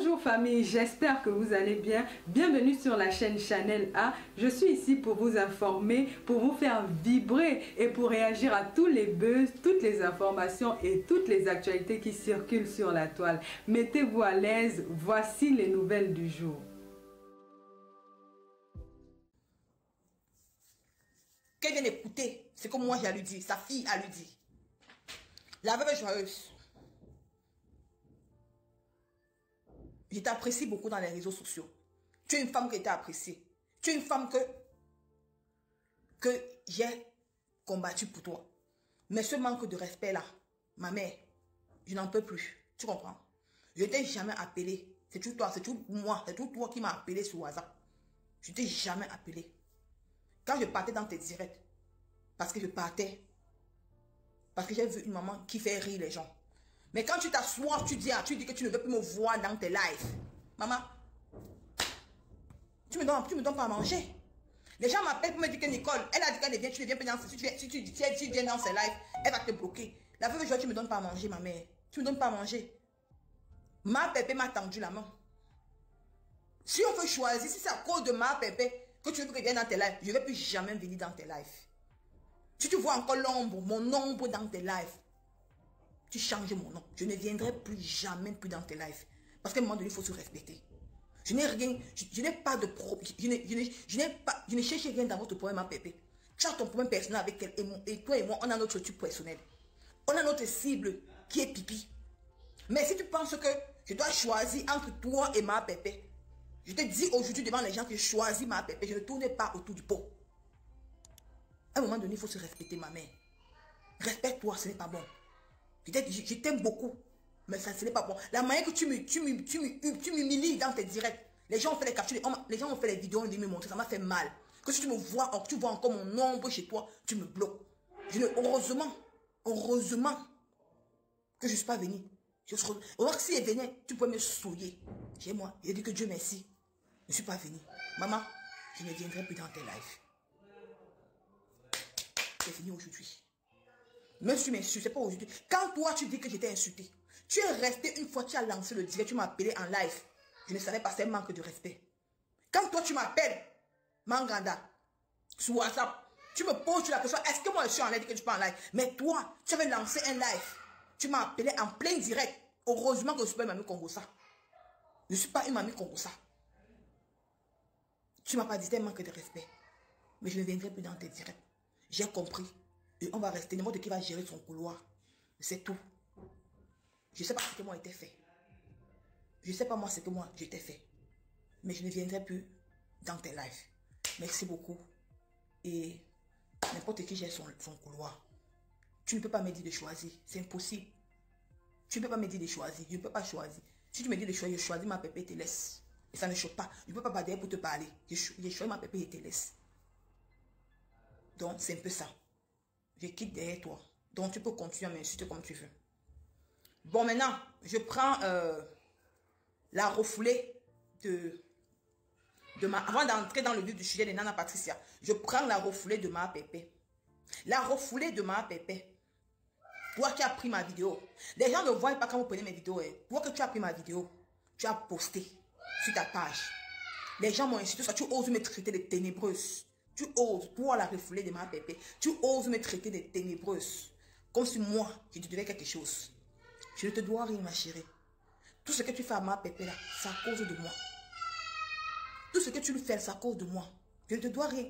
Bonjour famille, j'espère que vous allez bien. Bienvenue sur la chaîne Chanel A. Je suis ici pour vous informer, pour vous faire vibrer et pour réagir à tous les buzz, toutes les informations et toutes les actualités qui circulent sur la toile. Mettez-vous à l'aise, voici les nouvelles du jour. Qu'elle vienne écouter ce que moi j'ai lui dire, sa fille a lui dit. La veuve joyeuse. Je t'apprécie beaucoup dans les réseaux sociaux. Tu es une femme qui t'a appréciée. Tu es une femme que, que j'ai combattu pour toi. Mais ce manque de respect là, ma mère, je n'en peux plus. Tu comprends? Je t'ai jamais appelé. C'est tout toi, c'est tout moi, c'est tout toi qui m'as appelé sur WhatsApp. Je t'ai jamais appelé. Quand je partais dans tes directs, parce que je partais, parce que j'ai vu une maman qui fait rire les gens. Mais quand tu t'assois, tu dis, tu dis que tu ne veux plus me voir dans tes lives. Maman, tu me donnes, tu me donnes pas à manger. Les gens m'appellent pour me dire que Nicole, elle a dit qu'elle vient, tu ne viens pas dans, si tu, si tu, viens dans ses lives, elle va te bloquer. La veuve joie, tu me donnes pas à manger, ma mère. Tu me donnes pas à manger. Ma pépé m'a tendu la main. Si on veut choisir, si c'est à cause de ma pépé que tu veux que vienne dans tes lives, je ne vais plus jamais venir dans tes lives. Si tu vois encore l'ombre, mon ombre dans tes lives, tu changes mon nom. Je ne viendrai plus jamais plus dans tes lives. Parce qu'à un moment donné, il faut se respecter. Je n'ai rien, je, n'ai pas de problème, je, n'ai pas, je ne cherche rien dans votre problème à Pépé. Tu as ton problème personnel avec elle et, toi et moi, on a notre truc personnel. On a notre cible qui est pipi. Mais si tu penses que je dois choisir entre toi et ma Pépé, je te dis aujourd'hui devant les gens que je choisis ma Pépé, je ne tourne pas autour du pot. À un moment donné, il faut se respecter, ma mère. Respecte-toi, ce n'est pas bon. Je t'aime beaucoup, mais ça, ce n'est pas bon. La manière que tu me, tu me, tu me, tu m'humilies dans tes directs, les gens ont fait les captures, les gens ont fait les vidéos, ils me montrent, ça m'a fait mal. Que si tu me vois, tu vois encore mon ombre chez toi, tu me bloques. Je ne, heureusement, heureusement que je ne suis pas venu. Alors que si elle venait, tu peux me souiller. Chez moi, a dit que Dieu merci. Je ne suis pas venu. Maman, je ne viendrai plus dans tes lives. C'est fini aujourd'hui. Même si tu m'insultes, c'est pas aujourd'hui. Quand toi, tu dis que j'étais insulté, tu es resté une fois, tu as lancé le direct, tu m'as appelé en live. Je ne savais pas, c'est un manque de respect. Quand toi, tu m'appelles, Manganda, sur WhatsApp, tu me poses la question, est-ce que moi, je suis en live, que je suis en live? Mais toi, tu avais lancé un live. Tu m'as appelé en plein direct. Heureusement que je suis pas une mamie Congosa. Je suis pas une mamie Congosa. Tu m'as pas dit, un manque de respect. Mais je ne viendrai plus dans tes directs. J'ai compris. Et on va rester, n'importe qui va gérer son couloir. C'est tout. Je ne sais pas ce que moi été fait. Je ne sais pas moi ce que moi j'étais fait. Mais je ne viendrai plus dans tes lives. Merci beaucoup. Et n'importe qui gère son, son, couloir. Tu ne peux pas me dire de choisir. C'est impossible. Tu ne peux pas me dire de choisir. Je ne peux pas choisir. Si tu me dis de choisir, je choisis ma pépé et te laisse. Et ça ne choque pas. Je ne peux pas parler pour te parler. Je, je choisis ma pépé et te laisse. Donc, c'est un peu ça. Je quitte derrière toi. Donc, tu peux continuer à m'insulter comme tu veux. Bon, maintenant, je prends euh, la refoulée de, de ma... Avant d'entrer dans le vif du sujet de Nana Patricia, je prends la refoulée de ma pépé. La refoulée de ma pépé. Toi qui as pris ma vidéo. Les gens ne voient pas quand vous prenez mes vidéos. Hein. Toi que tu as pris ma vidéo, tu as posté sur ta page. Les gens m'ont insulté, ça, tu oses me traiter de ténébreuse. Tu oses, pour la refoulée de ma pépé, tu oses me traiter de ténébreuse. Comme si moi, je te devais quelque chose. Je ne te dois rien, ma chérie. Tout ce que tu fais à ma pépé là, c'est à cause de moi. Tout ce que tu lui fais, c'est à cause de moi. Je ne te dois rien.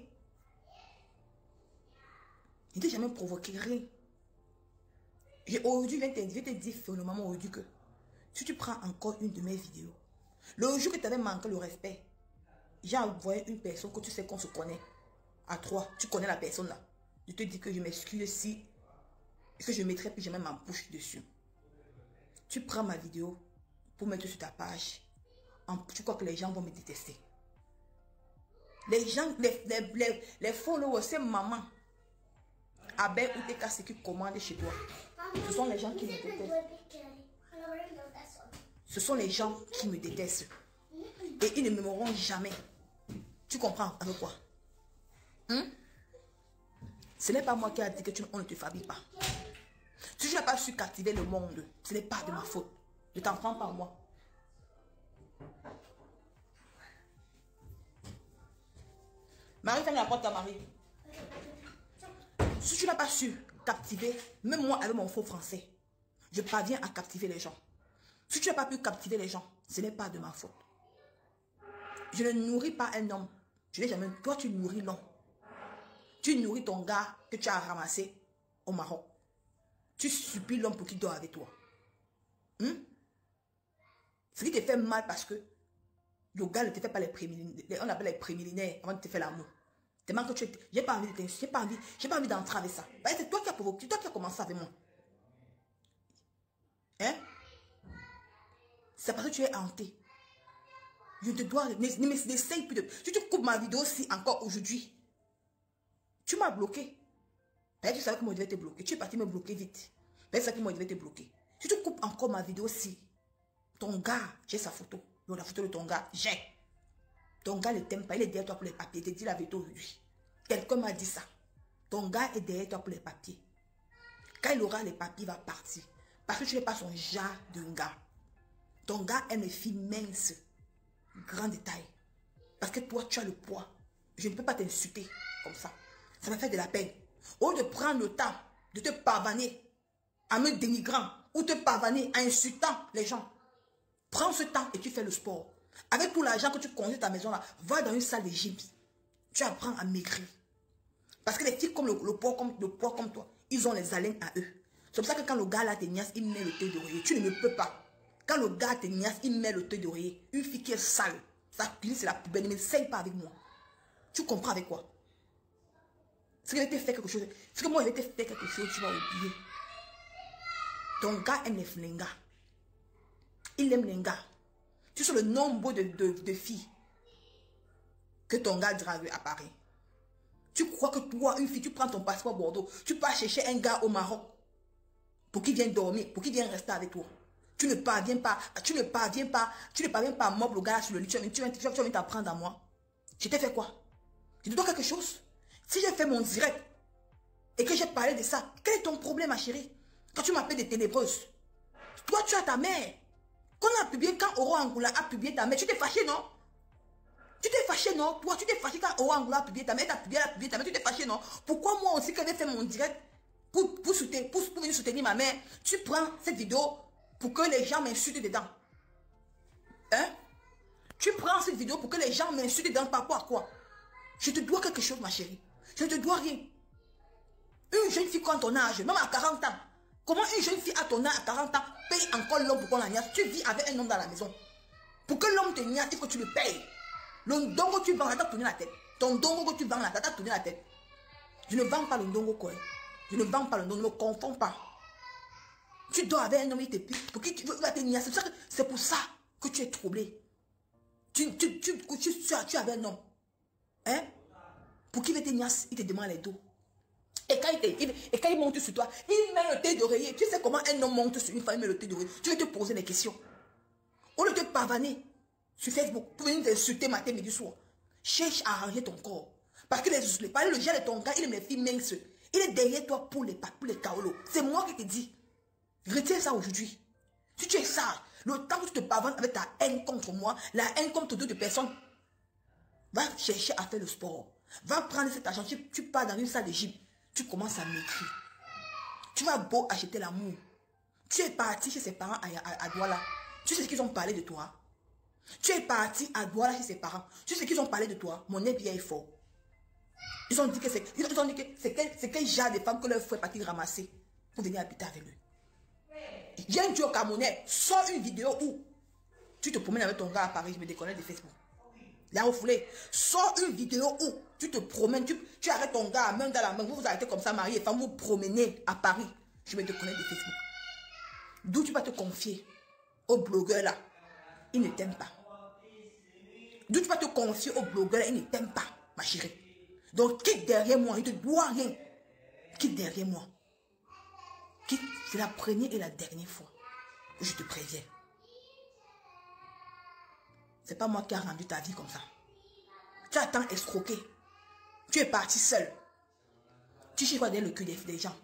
Je ne t'ai jamais provoqué rien. Aujourd'hui, je vais te dire fermement aujourd'hui que si tu prends encore une de mes vidéos, le jour que tu avais manqué le respect, j'ai envoyé une personne que tu sais qu'on se connaît à trois, tu connais la personne là. Je te dis que je m'excuse si que je mettrai plus jamais ma bouche dessus. Tu prends ma vidéo pour mettre sur ta page. Tu crois que les gens vont me détester. Les gens, les, les, les, followers, c'est maman. Abel ou ce qui commandent chez toi. Ce sont les gens qui me détestent. Ce sont les gens qui me détestent. Et ils ne m'aimeront jamais. Tu comprends avec quoi? Hmm? Ce n'est pas moi qui ai dit que tu, ne te fabrique pas. Si je n'ai pas su captiver le monde, ce n'est pas de ma faute. Je t'en prends pas moi. Marie, ferme la porte à Marie. Si tu n'as pas su captiver, même moi avec mon faux français, je parviens à captiver les gens. Si tu n'as pas pu captiver les gens, ce n'est pas de ma faute. Je ne nourris pas un homme. Je n'ai jamais... Toi, tu nourris l'homme. Tu nourris ton gars que tu as ramassé au Maroc. Tu supplies l'homme pour qu'il dort avec toi. Hmm? Ce qui te fait mal parce que le gars ne te fait pas les préliminaires. On appelle les préliminaires avant de te faire l'amour. Tellement que tu. J'ai pas envie de j'ai pas envie, j'ai pas envie d'entrer avec ça. C'est toi qui as provoqué, toi qui as commencé avec moi. Hein? C'est parce que tu es hanté. Je te dois, n'essaye plus de... Si tu coupes ma vidéo aussi encore aujourd'hui, tu m'as bloqué. Peut-être tu savais que moi je devais te bloquer. Tu es parti me bloquer vite. Peut-être tu savais que moi je te bloquer. Si tu coupes encore ma vidéo aussi, ton gars, j'ai sa photo. la photo de ton gars, j'ai. Ton gars ne t'aime pas, il est derrière toi pour les papiers. Je te dis la vérité aujourd'hui. Quelqu'un m'a dit ça. Ton gars est derrière toi pour les papiers. Quand il aura les papiers, il va partir. Parce que tu n'es pas son genre de gars. Ton gars aime les filles minces. Grand détail. Parce que toi, tu as le poids. Je ne peux pas t'insulter comme ça. Ça m'a fait de la peine. Au lieu de prendre le temps de te pavaner en me dénigrant ou te pavaner en insultant les gens, prends ce temps et tu fais le sport. Avec tout l'argent que tu conduis ta maison là, va dans une salle de gym. Tu apprends à maigrir. Parce que les filles comme le, poids comme, le poids comme toi, ils ont les haleines à eux. C'est pour ça que quand le gars là te niasse, il met le thé d'oreiller. Tu ne peux pas. Quand le gars te niasse, il met le thé d'oreiller. Une fille qui est sale, sa cuisine c'est la poubelle, ne m'essaye pas avec moi. Tu comprends avec quoi? Si que été fait quelque chose, si moi j'ai été fait quelque chose, tu vas oublier. Ton gars aime les flingas. Il aime les gars. Tu sais le nombre de, de, filles que ton gars drague à Paris. Tu crois que toi, une fille, tu prends ton passeport Bordeaux, tu pars chercher un gars au Maroc pour qu'il vienne dormir, pour qu'il vienne rester avec toi. Tu ne parviens pas, tu ne parviens pas, tu ne parviens pas à mobler le gars sur le lit, tu viens tu, t'apprendre à moi. Je t'ai fait quoi? Je te dois quelque chose? Si j'ai fait mon direct et que j'ai parlé de ça, quel est ton problème, ma chérie? Quand tu m'appelles des ténébreuses, toi, tu as ta mère. Quand on a publié, quand Oro Angoula a publié ta mère, tu t'es fâché, non? Tu t'es fâché, non? Toi, tu t'es fâché quand Oro Angoula a publié ta mère, publié, publié ta mère, tu t'es fâché, non? Pourquoi moi aussi, quand j'ai fait mon direct pour, pour, soutenir, pour, venir soutenir ma mère, tu prends cette vidéo pour que les gens m'insultent dedans? Hein? Tu prends cette vidéo pour que les gens m'insultent dedans par rapport quoi? Je te dois quelque chose, ma chérie. Je ne te dois rien. Une jeune fille quand ton âge, même à 40 ans, Comment une jeune fille à ton âge, à 40 ans, paye encore l'homme pour qu'on la niasse Tu vis avec un homme dans la maison. Pour que l'homme te niasse, il faut que tu le payes. Le dongo que tu vends, t'as tourné la tête. Ton dongo que tu vends, là, t'as tourné la tête. Je ne vends pas le dongo, quoi. Je ne vends pas le dongo, ne me confonds pas. Tu dors avec un homme, il te pique. Pour qui tu veux te niasse C'est pour ça que tu es troublé. Tu, tu, tu, tu, tu, tu avais un homme. Hein? Pour qui veut te niasse, il te demande les dos. Et quand, il, il monte sur toi, il met le thé d'oreiller. Tu sais comment un homme monte sur une femme, il met le thé d'oreiller. Tu veux te poser des questions. Au lieu de te pavaner sur Facebook pour venir t'insulter matin, midi, soir, cherche à arranger ton corps. Parce que les, les, le gars de ton gars, il est mes filles. Il est derrière toi pour les, pour les kaolos. C'est moi qui te dis. Retiens ça aujourd'hui. Si tu es sage, le temps où tu te pavanes avec ta haine contre moi, la haine contre d'autres personnes, va chercher à faire le sport. Va prendre cet argent, tu, pars dans une salle de tu commences à m'écrire. Tu vas beau acheter l'amour. Tu es parti chez ses parents à, Douala. Tu sais ce qu'ils ont parlé de toi. Tu es parti à Douala chez ses parents. Tu sais ce qu'ils ont parlé de toi. Mon nez bien est fort. Ils ont dit que c'est quel, quel genre de femme que leur frère est parti ramasser pour venir habiter avec eux. Du au Camerounais, sors une vidéo où tu te promènes avec ton gars à Paris, je me déconnecte de Facebook. Là, au foulé, sors une vidéo où tu te promènes, tu, tu arrêtes ton gars, main dans la main, vous vous arrêtez comme ça, mari et femme, vous promenez à Paris. Je vais te connaître de Facebook. D'où tu vas te confier au blogueur là? Il ne t'aime pas. D'où tu vas te confier au blogueur là, il ne t'aime pas, ma chérie. Donc, quitte derrière moi, il ne te doit rien. Quitte derrière moi. Quitte, c'est la première et la dernière fois. Je te préviens. C'est pas moi qui a rendu ta vie comme ça. Tu as tant escroqué. Tu es parti seul. Tu cherches dans le cul des, gens?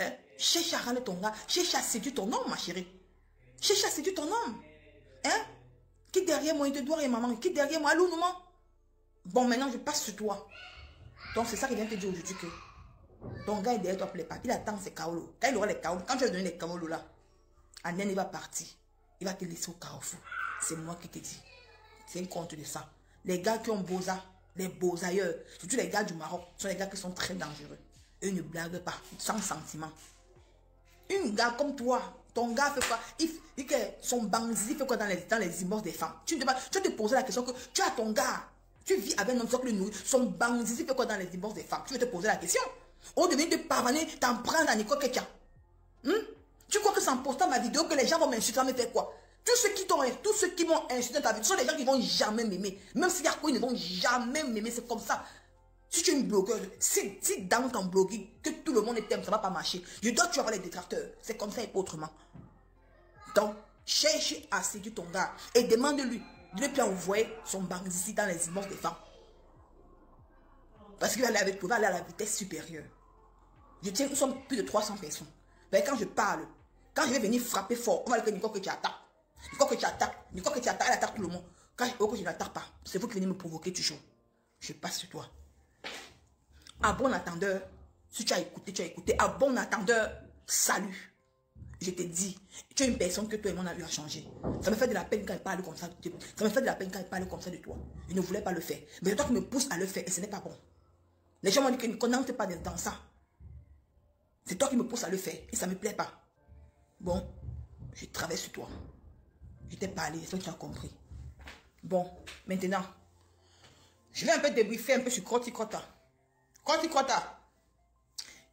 Hein? Cherche à ton gars. Cherche à séduire ton homme, ma chérie. Cherche à séduire ton homme. Hein? Qui derrière moi, il te doit rien, maman. Qui derrière moi, allô, maman? Bon, maintenant, je passe sur toi. Donc, c'est ça qu'il vient te dire aujourd'hui que ton gars est derrière toi pour les pas. Il attend ses kaolo. Quand il aura les kaolo, quand tu vas donner les kaolo là, Anen, il va partir. Il va te laisser au carrefour. C'est moi qui te dis. C'est un compte de ça. Les gars qui ont Boza, les beaux ailleurs, surtout les gars du Maroc, sont les gars qui sont très dangereux. Eux ne blaguent pas, sans sentiment. Un gars comme toi, ton gars fait quoi? Il, il, Son bandit fait quoi dans les, dans les immeubles des femmes? Tu, te, tu te poser la question que tu as ton gars, tu vis avec un homme qui le nourrit, son bandit fait quoi dans les immeubles des femmes? Tu veux te poser la question? Au lieu de parvenir, t'en prendre à Nicole Ketia. Hmm? Tu crois que c'est important ma vidéo que les gens vont m'insulter, me fait quoi? Tous ceux qui t'ont tous ceux qui m'ont insulté ta vie, ce sont des gens qui vont jamais m'aimer. Même s'il y a quoi, ils ne vont jamais m'aimer. C'est comme ça. Si tu es une blogueuse, si, si dans ton blogging, que tout le monde t'aime, ça va pas marcher. Je dois tu avoir les détracteurs. C'est comme ça et pas autrement. Donc, cherche à séduire ton gars et demande-lui de plus envoyer son banque ici dans les immenses des femmes. Parce qu'il va aller avec aller à la vitesse supérieure. Je tiens, nous sommes plus de 300 personnes. Mais quand je parle, quand je vais venir frapper fort, on va dire que que tu attaques. Nico que tu attaques, Nico que tu attaques, elle attaque tout le monde. Quand je, que je n'attaque pas, c'est vous qui venez me provoquer toujours. Je passe sur toi. À bon attendeur, si tu as écouté, tu as écouté. À bon attendeur, salut. Je te dis, tu es une personne que toi et moi on a eu à changer. Ça me fait de la peine quand elle parle comme ça. Ça me fait de la peine quand parle comme ça de toi. Je ne voulais pas le faire. Mais c'est toi qui me pousse à le faire et ce n'est pas bon. Les gens m'ont dit que ne n'entre pas dans ça. C'est toi qui me pousse à le faire et ça ne me plaît pas. Bon, je travaille sur toi. Je t'ai parlé, c'est que tu as compris. Bon, maintenant, je vais un peu débriefer un peu sur Croti Crota. Croti Crota,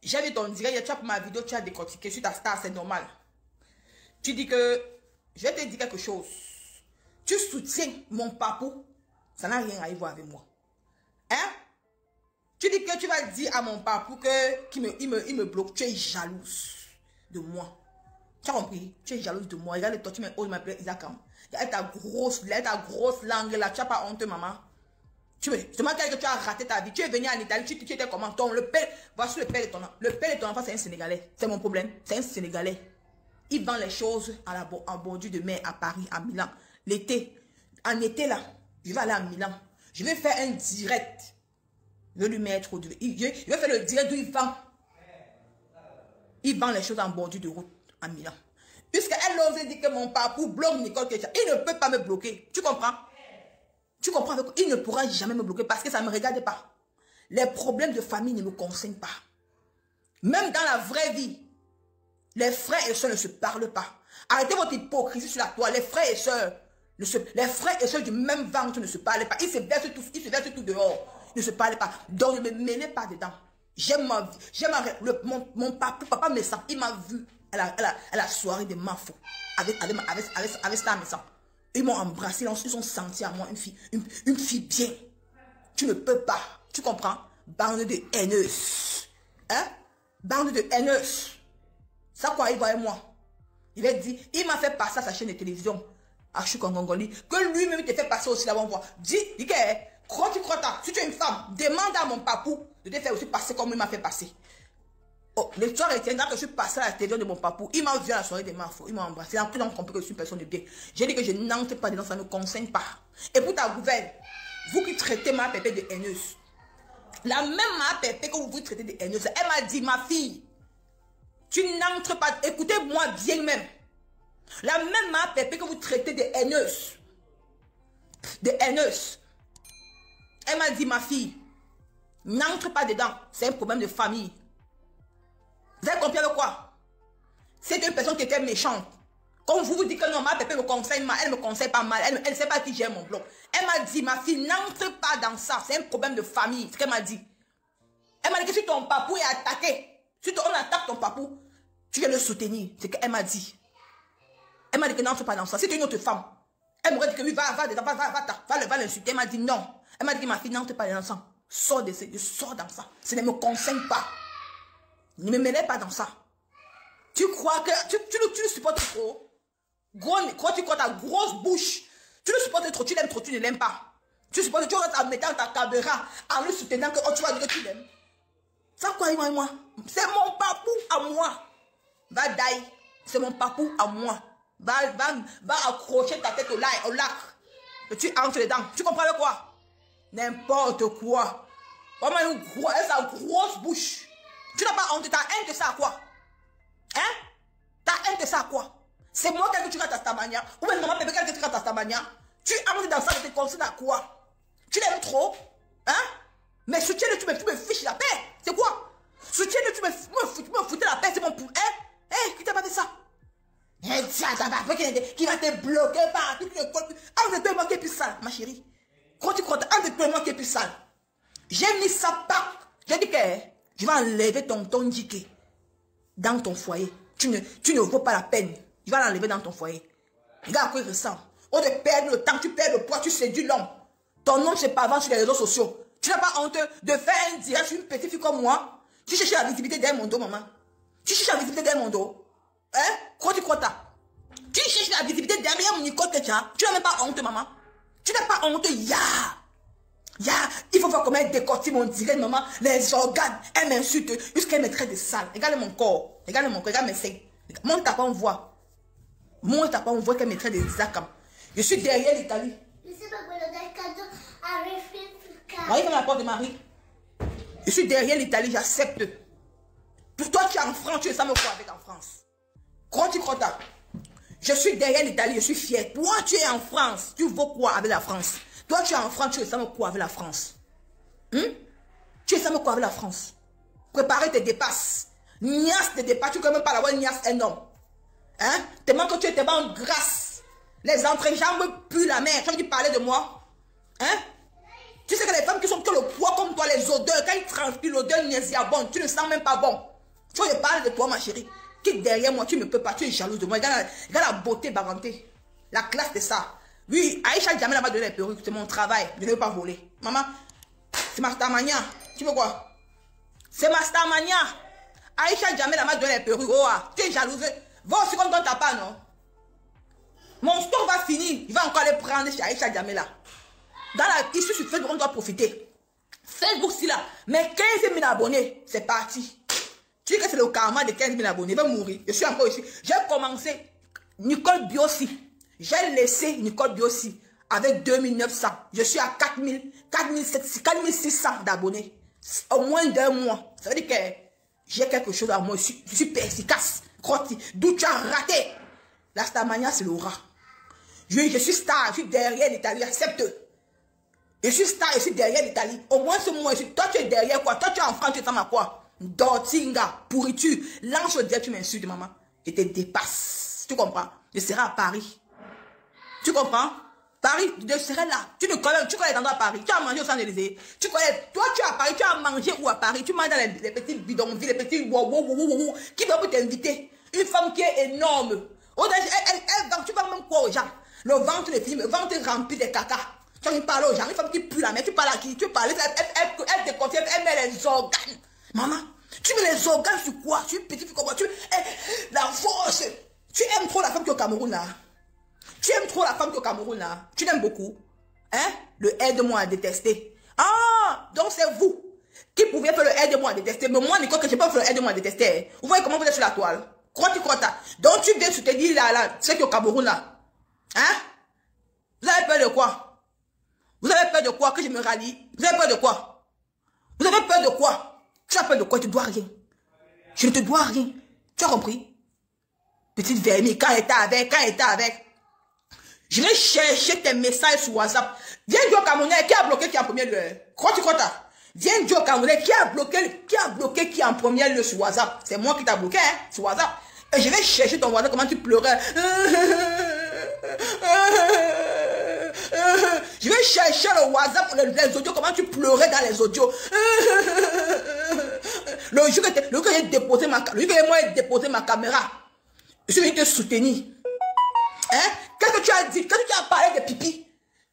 j'ai vu ton direct, tu as pour ma vidéo, tu as décortiqué sur ta star, c'est normal. Tu dis que, je vais te dire quelque chose. Tu soutiens mon papou, ça n'a rien à y voir avec moi. Hein? Tu dis que tu vas dire à mon papou que, qu'il me, il me, il me bloque, tu es jalouse de moi. Tu as compris? Tu es jalouse de moi. Regarde, toi, tu m'appelles Isaac. Avec ta grosse, ta grosse langue là, tu n'as pas honte, maman. Tu veux, je demande que tu as raté ta vie. Tu es venu en Italie, tu, tu étais comment? Ton, le père, voici le père de ton enfant. Le père de ton enfant, c'est un Sénégalais. C'est mon problème. C'est un Sénégalais. Il vend les choses à la, en bordure de mer à Paris, à Milan. L'été, en été là, je vais aller à Milan. Je vais faire un direct. Je vais lui mettre au je, je vais faire le direct d'où il vend. Il vend les choses en bordure de route à Milan. Puisqu'elle ose dire que mon papou bloque Nicole. Il ne peut pas me bloquer. Tu comprends? Tu comprends Il ne pourra jamais me bloquer parce que ça ne me regarde pas. Les problèmes de famille ne me concernent pas. Même dans la vraie vie, les frères et soeurs ne se parlent pas. Arrêtez votre hypocrisie sur la toile. Les frères et sœurs, les frères et sœurs du même ventre ne se parlent pas. Ils se versent tout, ils se versent tout dehors. Ils ne se parlent pas. Donc ne me mêlez pas dedans. J'aime ma vie. J'aime mon, mon papa, papa me sent. Il m'a vu à la, soirée de ma avec, avec, avec, avec, avec maison. Ils m'ont embrassé, ils ont senti à moi une fille, une, fille bien. Tu ne peux pas. Tu comprends? Bande de haineuses. Hein? Bande de haineuses. Ça quoi, il voyait moi? Il a dit, il m'a fait passer à sa chaîne de télévision. À Chukongongoli. Que lui-même te fait passer aussi là-bas. voit. Dis, dis que, crois tu crois si tu es une femme, demande à mon papou de te faire aussi passer comme il m'a fait passer. Oh, l'histoire retiendra que je suis passé à la télévision de mon papou. Il m'a vu à la soirée des marfos. Il m'a embrassé. Après, ils compris que je suis une personne de bien. J'ai dit que je n'entre pas dedans, ça ne me concerne pas. Et pour ta gouverne, vous qui traitez ma pépé de haineuse, la même ma pépé que vous vous traitez de haineuse, elle m'a dit, ma fille, tu n'entres pas, écoutez-moi bien même. La même ma pépé que vous traitez de haineuse, de haineuse, elle m'a dit, ma fille, n'entre pas dedans. C'est un problème de famille. Vous avez compris avec quoi? C'est une personne qui était méchante. Comme vous vous dites que non, ma pépé me conseille mal, elle me conseille pas mal, elle ne sait pas qui j'ai mon blog. Elle m'a dit, ma fille, n'entre pas dans ça, c'est un problème de famille, ce qu'elle m'a dit. Elle m'a dit que si ton papou est attaqué, si on attaque ton papou, tu viens le soutenir, c'est ce qu'elle m'a dit. Elle m'a dit que n'entre pas dans ça, c'est une autre femme. Elle m'aurait dit que oui, va, va, va, va, va, va, va l'insulter. Elle m'a dit non. Elle m'a dit ma fille, n'entre pas dans ça. Sors de ça, sors dans ça. Ça ne me concerne pas. Ne me mêlez pas dans ça. Tu crois que tu, tu, tu le supportes trop. Gros, tu crois ta grosse bouche, tu le supportes trop, tu l'aimes trop, tu ne l'aimes pas. Tu supportes, tu restes en mettant ta caméra, en le soutenant que oh, tu vas dire que tu l'aimes. Ça quoi, moi, moi C'est mon papou à moi. Va d'aille. C'est mon papou à moi. Va, va, va accrocher ta tête au lac. Au lac. Et tu entres dedans. Tu comprends quoi? N'importe quoi. Vraiment, une grosse, sa grosse bouche. Tu n'as pas honte, ta haine de ça à quoi? Hein? Ta haine de ça à quoi? C'est moi qui tu à ta mania Ou même maman bébé qui tu à ta mania Tu entres dans ça, tu te à quoi? Tu l'aimes trop? Hein? Mais soutiens-le, tu me, tu me fiches la paix. C'est quoi? Soutiens-le, tu me, tu me, foutais la paix, c'est mon pour. Hein? Hein? Qui t'a pas fait ça? Va, qui va te bloquer partout. Un de deux mois qui est plus sale, ma chérie. Quand tu crois, un de qui est plus sale. J'ai mis ça pas. J'ai dit que je vais enlever ton ton dans ton foyer. Tu ne, tu ne vaux pas la peine. Je vais l'enlever dans ton foyer. Regarde à quoi il ressemble. Au de perdre le temps, tu perds le poids, tu séduis l'homme. Ton nom pas avant sur les réseaux sociaux. Tu n'as pas honte de faire un direct sur une petite fille comme moi? Tu cherches la visibilité derrière mon dos, maman. Tu cherches la visibilité derrière mon dos. Hein? Quoi tu crois ça? Tu cherches la visibilité derrière mon Nicole que tu as. Tu n'as même pas honte, maman. Tu n'as pas honte, ya. Ya, il faut voir comment elle décortique mon direct, maman. Les organes, elle m'insulte jusqu'elle me traite de sale. Regarde mon corps. Regarde mon corps, regarde mes seins. Monte ta pas, on voit. Monte ta pas, on voit qu'elle me traite de comme. Je suis derrière l'Italie. Je sais pas le cadeau Marie, ferme la porte de Marie. Je suis derrière l'Italie, j'accepte. Pour toi, tu es en France, tu es ça me quoi avec en France. Tu crois ça Je suis derrière l'Italie, je suis fier. Toi, tu es en France, tu vaux quoi avec la France? Toi, tu es en France, tu es me quoi avec la France hmm? Tu es me quoi avec la France Préparer tes dépasses. Nias tes dépasses, tu ne peux même pas l'avoir nias énorme. Hein? Tellement que tu es tellement en grâce. Les entrejambes puent la mer. Tu as dû parler de moi Hein? Tu sais que les femmes qui sont que le poids comme toi, les odeurs, quand ils transpirent, l'odeur bon, tu ne sens même pas bon. Tu je parle de toi, ma chérie. Qui derrière moi, tu ne peux pas, tu es jalouse de moi. Regarde la, la beauté barantée. La classe de ça. Oui, Aïcha jamais m'a donné les c'est mon travail. Je ne veux pas voler. Maman, c'est ma starmania. Tu veux quoi? C'est ma starmania. Aïcha jamais m'a donné les. Oh, ah, tu es jalouse. Va aussi comme dans ta part, non? Mon store va finir. Il va encore les prendre chez Aïcha Jamela. Dans la, ici sur Facebook, on doit profiter. Facebook, si là, mais 15 000 abonnés, c'est parti. Tu dis que c'est le karma de 15 000 abonnés, il va mourir. Je suis encore ici. J'ai commencé Nicole Biossi. J'ai laissé Nicole Biossi avec 2900. Je suis à 4000, 4600 d'abonnés. Au moins d'un mois. Ça veut dire que j'ai quelque chose à moi. Je suis, je suis. D'où tu as raté? La starmania, c'est l'aura. Je, je suis star, je suis derrière l'Italie, accepte. Je suis star, je suis derrière l'Italie. Au moins ce mois, toi tu es derrière quoi? Toi tu es en France, tu es à quoi? Dortinga, pourriture. Lance au dire, tu m'insultes, maman. Je te dépasse. Tu comprends? Je serai à Paris. Tu comprends? Paris, je serai là. Tu ne connais, tu connais les endroits à Paris. Tu as mangé au Champs-Élysées. Tu connais, toi tu es à Paris, tu as mangé où à Paris? Tu manges dans les, les petits bidonvilles, les petits wow, wow, wow, wow, Qui va t'inviter? Une femme qui est énorme. Elle, elle, elle, tu vas même quoi aux gens? Le ventre de filles, le ventre rempli de caca. Tu parles aux gens, une femme qui pue la main, tu parles à qui? Tu parles, elle, elle, elle, elle, te elle met les organes. Maman, tu mets les organes sur quoi? Tu es petit, comment tu eh, La force. Tu aimes trop la femme qui est au Cameroun là. Tu aimes trop la femme qui est au Cameroun là. Tu l'aimes beaucoup. Hein? Le aide-moi à détester. Ah, donc c'est vous qui pouvez faire le aide-moi à détester. Mais moi, Nicole, que je peux faire le aide-moi à détester. Vous voyez comment vous êtes sur la toile Crois tu crois Donc tu viens soutenir là, là, ceux qui au Cameroun là. Hein? Vous avez peur de quoi? Vous avez peur de quoi que je me rallie? Vous avez peur de quoi? Vous avez peur de quoi? Tu as peur de quoi? Tu dois rien. Je ne te dois rien. Tu as compris? Petite vermine, quand elle était avec, quand elle était avec. Je vais chercher tes messages sur WhatsApp. Viens du Camerounais qui a bloqué qui en premier lieu? Crois ça Viens du Camerounais qui a bloqué qui a bloqué qui en premier lieu sur WhatsApp? C'est moi qui t'a bloqué hein, sur WhatsApp. Et je vais chercher ton WhatsApp comment tu pleurais? Je vais chercher le WhatsApp, les, audios, comment tu pleurais dans les audios? Le jour que, j'ai déposé ma, moi déposé ma caméra, je venu te soutenir. Hein? Qu'est-ce que tu as dit? Qu'est-ce que tu as parlé de pipi?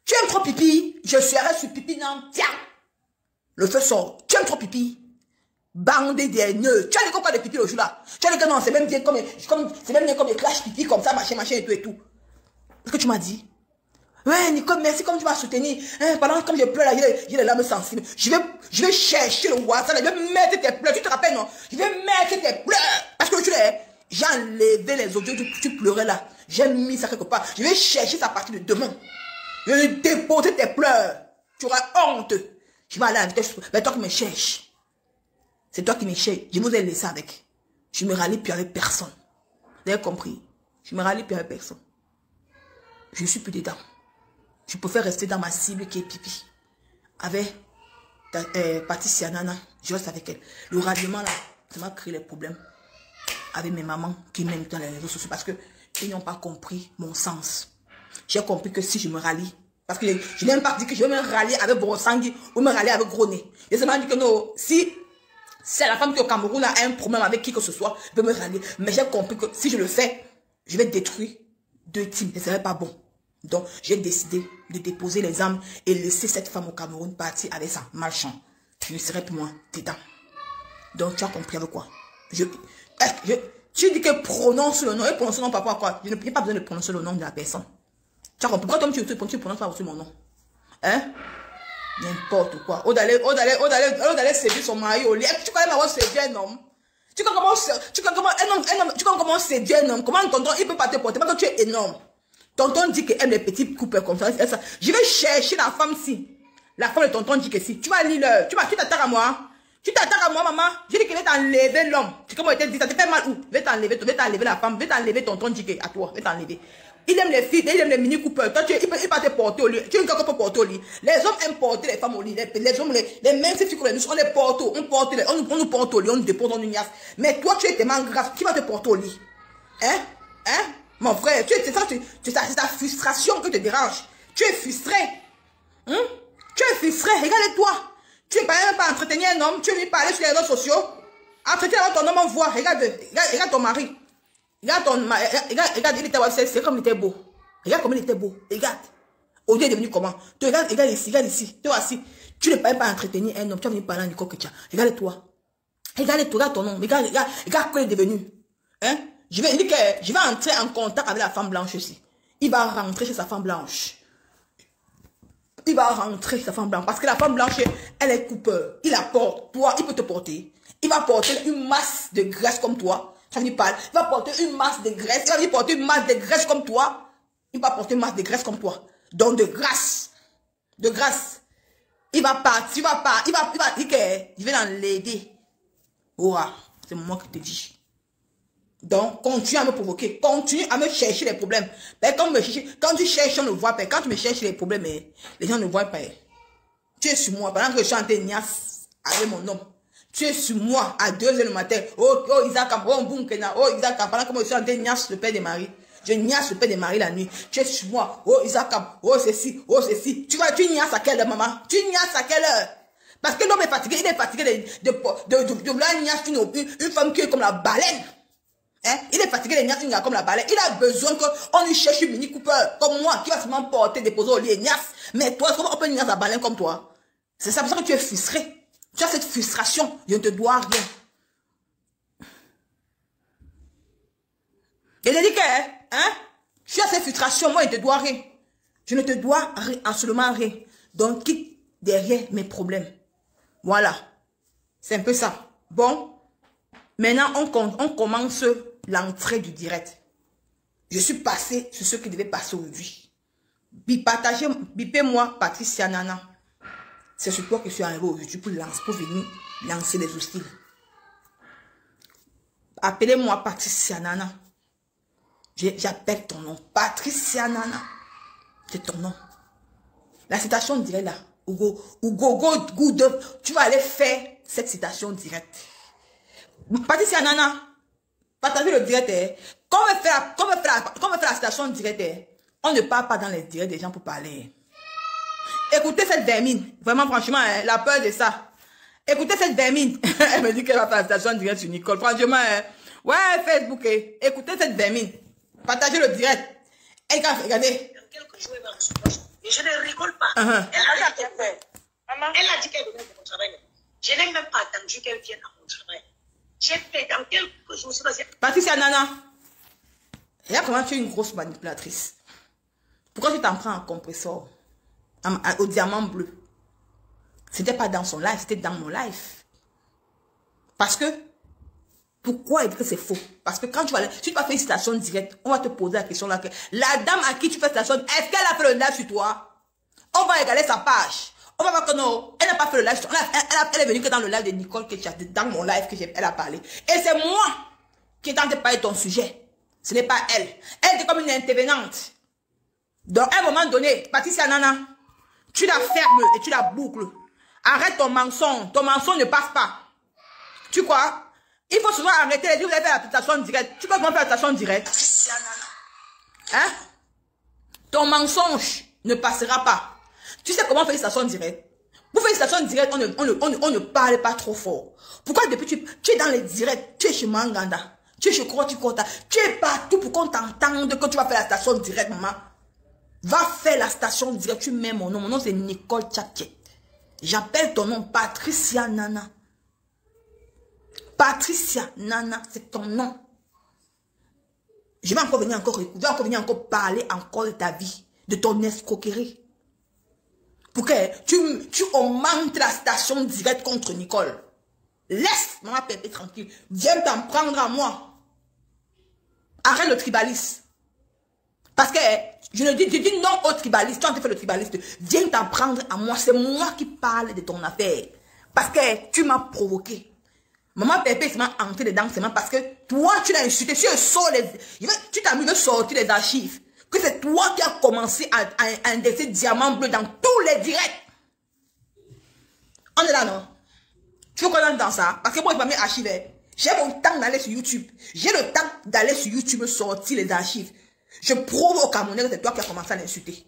Tu aimes trop pipi? Je serai sur pipi, non, tiens. Le feu sort. Tu aimes trop pipi? Bandé des nœuds. Tu as dit quoi de pipi le jour là? Tu as dit que non, c'est même bien comme, comme c'est même bien comme des clash pipi comme ça, machin, machin et tout et tout. Qu'est-ce que tu m'as dit? Ouais, Nicole, merci comme tu m'as soutenu. Hein, pendant que je pleure, j'ai les larmes sensibles. Je vais, je vais chercher le WhatsApp, je vais mettre tes pleurs. Tu te rappelles, non? Je vais mettre tes pleurs. Parce que tu l'es. J'ai enlevé les audios, tu pleurais là. J'ai mis ça quelque part. Je vais chercher ça à partir de demain. Je vais déposer tes pleurs. Tu auras honte. Je vais aller à vitesse. Mais toi qui me cherches. C'est toi qui me cherches. Je vous ai laissé avec. Je me rallie plus avec personne. Vous avez compris? Je me rallie plus avec personne. Je suis plus dedans. Je préfère rester dans ma cible qui est pipi. Avec euh, Patricia Nana, je reste avec elle. Le ralliement là, ça m'a créé les problèmes avec mes mamans qui m'aiment dans les réseaux sociaux parce qu'ils n'ont pas compris mon sens. J'ai compris que si je me rallie, parce que je, n'ai même pas dit que je vais me rallier avec Brosangui ou me rallier avec Gros Nez. J'ai seulement dit que non, si c'est la femme qui au Cameroun a un problème avec qui que ce soit, je vais me rallier. Mais j'ai compris que si je le fais, je vais détruire deux teams et ce serait pas bon. Donc, j'ai décidé de déposer les armes et laisser cette femme au Cameroun partir avec sa malchance. Je ne serai plus moi dedans. Donc, tu as compris avec quoi? Je, eh, Tu dis que prononce le nom. Et prononce le nom, papa, quoi? Je n'ai pas besoin de prononcer le nom de la personne. Tu as compris? Quand tu, tu, tu prononces pas aussi mon nom. Hein? N'importe quoi. Au d'aller, au d'aller séduire son mari au lit. Tu connais avoir séduire un homme tu connais comment, tu connais comment, un homme, un homme, comment un tonton, il peut pas te porter parce que tu es énorme. Tonton dit qu'elle aime les petites coupes comme ça, Je vais chercher la femme si. La femme de tonton dit que si. Tu vas lire Tu vas, tu t'attaques à moi. Tu t'attaques à moi, maman. Je dis qu'il va t'enlever l'homme. Tu comment dit, ça te fait mal où? Va t'enlever, va t'enlever la femme, va t'enlever tonton dit que à toi, va t'enlever. Il aime les filles, il aime les mini coupeurs. Toi, tu, il, peut, il va te porter au lit. Tu es une peut porter au lit. Les hommes aiment porter les femmes au lit. Les, hommes, les, les mêmes filles que nous, on les porte, on porte, les, on, on, nous porte au lit, on nous dépose dans une niasse. Mais toi, tu es tellement grave, qui va te porter au lit? Hein? Hein? Mon frère, tu, c'est ça, c'est ta frustration qui te dérange. Tu es frustré. Hein? Tu es frustré. Regarde-toi. Tu ne même pas entretenir un homme. Tu es venu parler sur les réseaux sociaux. Entretenir ton homme en voix. Regarde, regarde, ton mari. Regarde ton mari. Regarde, regarde, il était c'est comme il était beau. Regarde comme il était beau. Regarde. Il est devenu comment? Tu regardes, regarde ici, regarde ici. Tu vois assis. Tu ne même pas entretenir un homme. Tu as venu parler en Nico Regarde-toi. Regarde-toi, regarde ton homme. Regarde, regarde, regarde quoi il est devenu. Hein? Je vais, que je vais entrer en contact avec la femme blanche aussi. Il va rentrer chez sa femme blanche. Il va rentrer sa femme blanche. Parce que la femme blanche, elle est coupeur. Il la porte. Toi, il peut te porter. Il va porter une masse de graisse comme toi. Ça lui parle. Il va porter une masse de graisse. Il va porter une masse de graisse comme toi. Il va porter une masse de graisse comme toi. Donc de grâce. De grâce. Il va partir. Il va partir. Il va, il va dire je vais l'enlever. Ouah. C'est moi qui te dis. Donc, continue à me provoquer. Continue à me chercher les problèmes. Ben, quand, me quand tu cherches, on ne voit pas. Quand tu me cherches les problèmes, eh, les gens ne voient pas. Tu es sur moi. Pendant que je chante Nias avec mon nom. Tu es sur moi à 2 h du matin. Oh, oh, Isaac, oh, boum, oh, Isaac, pendant que je chante Nias, le père de Marie. Je niasse le père de Marie la nuit. Tu es sur moi. Oh, Isaac, oh, ceci, oh, ceci. Tu vois, tu niasses à quelle heure, maman? Tu niasses à quelle heure? Parce que l'homme est fatigué. Il est fatigué de, de, de, de, de, une femme qui est comme la baleine. Hein? Il est fatigué les nias comme la balai. Il a besoin qu'on lui cherche une mini Cooper comme moi qui va seulement porter, déposer au lit et. Mais toi, comment on peut nias à balai comme toi? C'est ça pour ça que tu es frustré. Tu as cette frustration. Je ne te dois rien. Il a dit que, hein? Tu as cette frustration, moi, je ne te dois rien. Je ne te dois absolument rien. Donc, quitte derrière mes problèmes. Voilà. C'est un peu ça. Bon. Maintenant, on, on commence l'entrée du direct. Je suis passé sur ce qui devait passer aujourd'hui. Partagez, bipez-moi Patricia Nana. C'est sur toi que je suis arrivé aujourd'hui pour, pour venir lancer les hostiles. Appelez-moi Patricia Nana. J'appelle ton nom. Patricia Nana. C'est ton nom. La citation directe là. Hugo, Hugo, Hugo, tu vas aller faire cette citation directe. Patricia Nana. Partagez le direct. Hein. Quand on fait la, quand on fait la, quand on fait la station direct, hein, on ne parle pas dans les directs des gens pour parler. Écoutez cette vermine. Vraiment, franchement, hein, la peur de ça. Écoutez cette vermine. Elle me dit qu'elle va faire la station direct sur Nicole. Franchement, ouais, Facebook. Écoutez cette vermine. Partagez le direct. Elle va regarder. Quelques jours, Et je ne rigole pas. Uh -huh. Elle a dit qu'elle dit qu'elle venait de mon travail. Je n'ai même pas attendu qu'elle vienne à mon travail. J'ai fait dans quelques jours. Patricia Nana, regarde comment tu es une grosse manipulatrice. Pourquoi tu t'en prends un compresseur au diamant bleu? C'était pas dans son live, c'était dans mon live. Parce que, pourquoi est-ce que c'est faux? Parce que quand tu vas, si tu vas faire une station directe, on va te poser la question là. Que, la dame à qui tu fais station, est-ce qu'elle a fait le live sur toi? On va égaler sa page. On va voir que non, elle n'a pas fait le live. Elle, elle, elle, est venue que dans le live de Nicole, que tu as, dans mon live, que elle a parlé. Et c'est moi qui en train de parler de ton sujet. Ce n'est pas elle. Elle était comme une intervenante. Donc, à un moment donné, Patricia Nana, tu la fermes et tu la boucles. Arrête ton mensonge. Ton mensonge ne passe pas. Tu crois? Il faut souvent arrêter les dire, vous avez fait la prestation directe. Tu peux comment faire la prestation directe Hein? Ton mensonge ne passera pas. Tu sais comment faire une station directe? Pour faire une station directe, on ne, on, on, ne parle pas trop fort. Pourquoi depuis tu, tu es dans les directs, tu es chez Manganda, tu es chez Kota, tu es partout pour qu'on t'entende que tu vas faire la station directe, maman? Va faire la station directe, tu mets mon nom. Mon nom c'est Nicole Tchatchet. J'appelle ton nom Patricia Nana. Patricia Nana, c'est ton nom. Je vais encore venir encore, vais encore venir encore parler encore de ta vie, de ton escroquerie. Pour que tu, tu augmentes la station directe contre Nicole. Laisse maman Pépé tranquille. Viens t'en prendre à moi. Arrête le tribalisme. Parce que je ne dis, je dis non au tribaliste. Tu as fait le tribaliste. Viens t'en prendre à moi. C'est moi qui parle de ton affaire. Parce que tu m'as provoqué. Maman Pépé m'a entré dedans seulement parce que toi, tu l'as insulté. Tu, les, tu t'as mis de sortir les archives. C'est toi qui as commencé à, indexer diamant bleu dans tous les directs. On est là, non? Tu veux qu'on entre dans ça? Parce que moi, je vais mes archives. J'ai mon temps d'aller sur YouTube. J'ai le temps d'aller sur YouTube sortir les archives. Je prouve au Camerounais que c'est toi qui as commencé à l'insulter.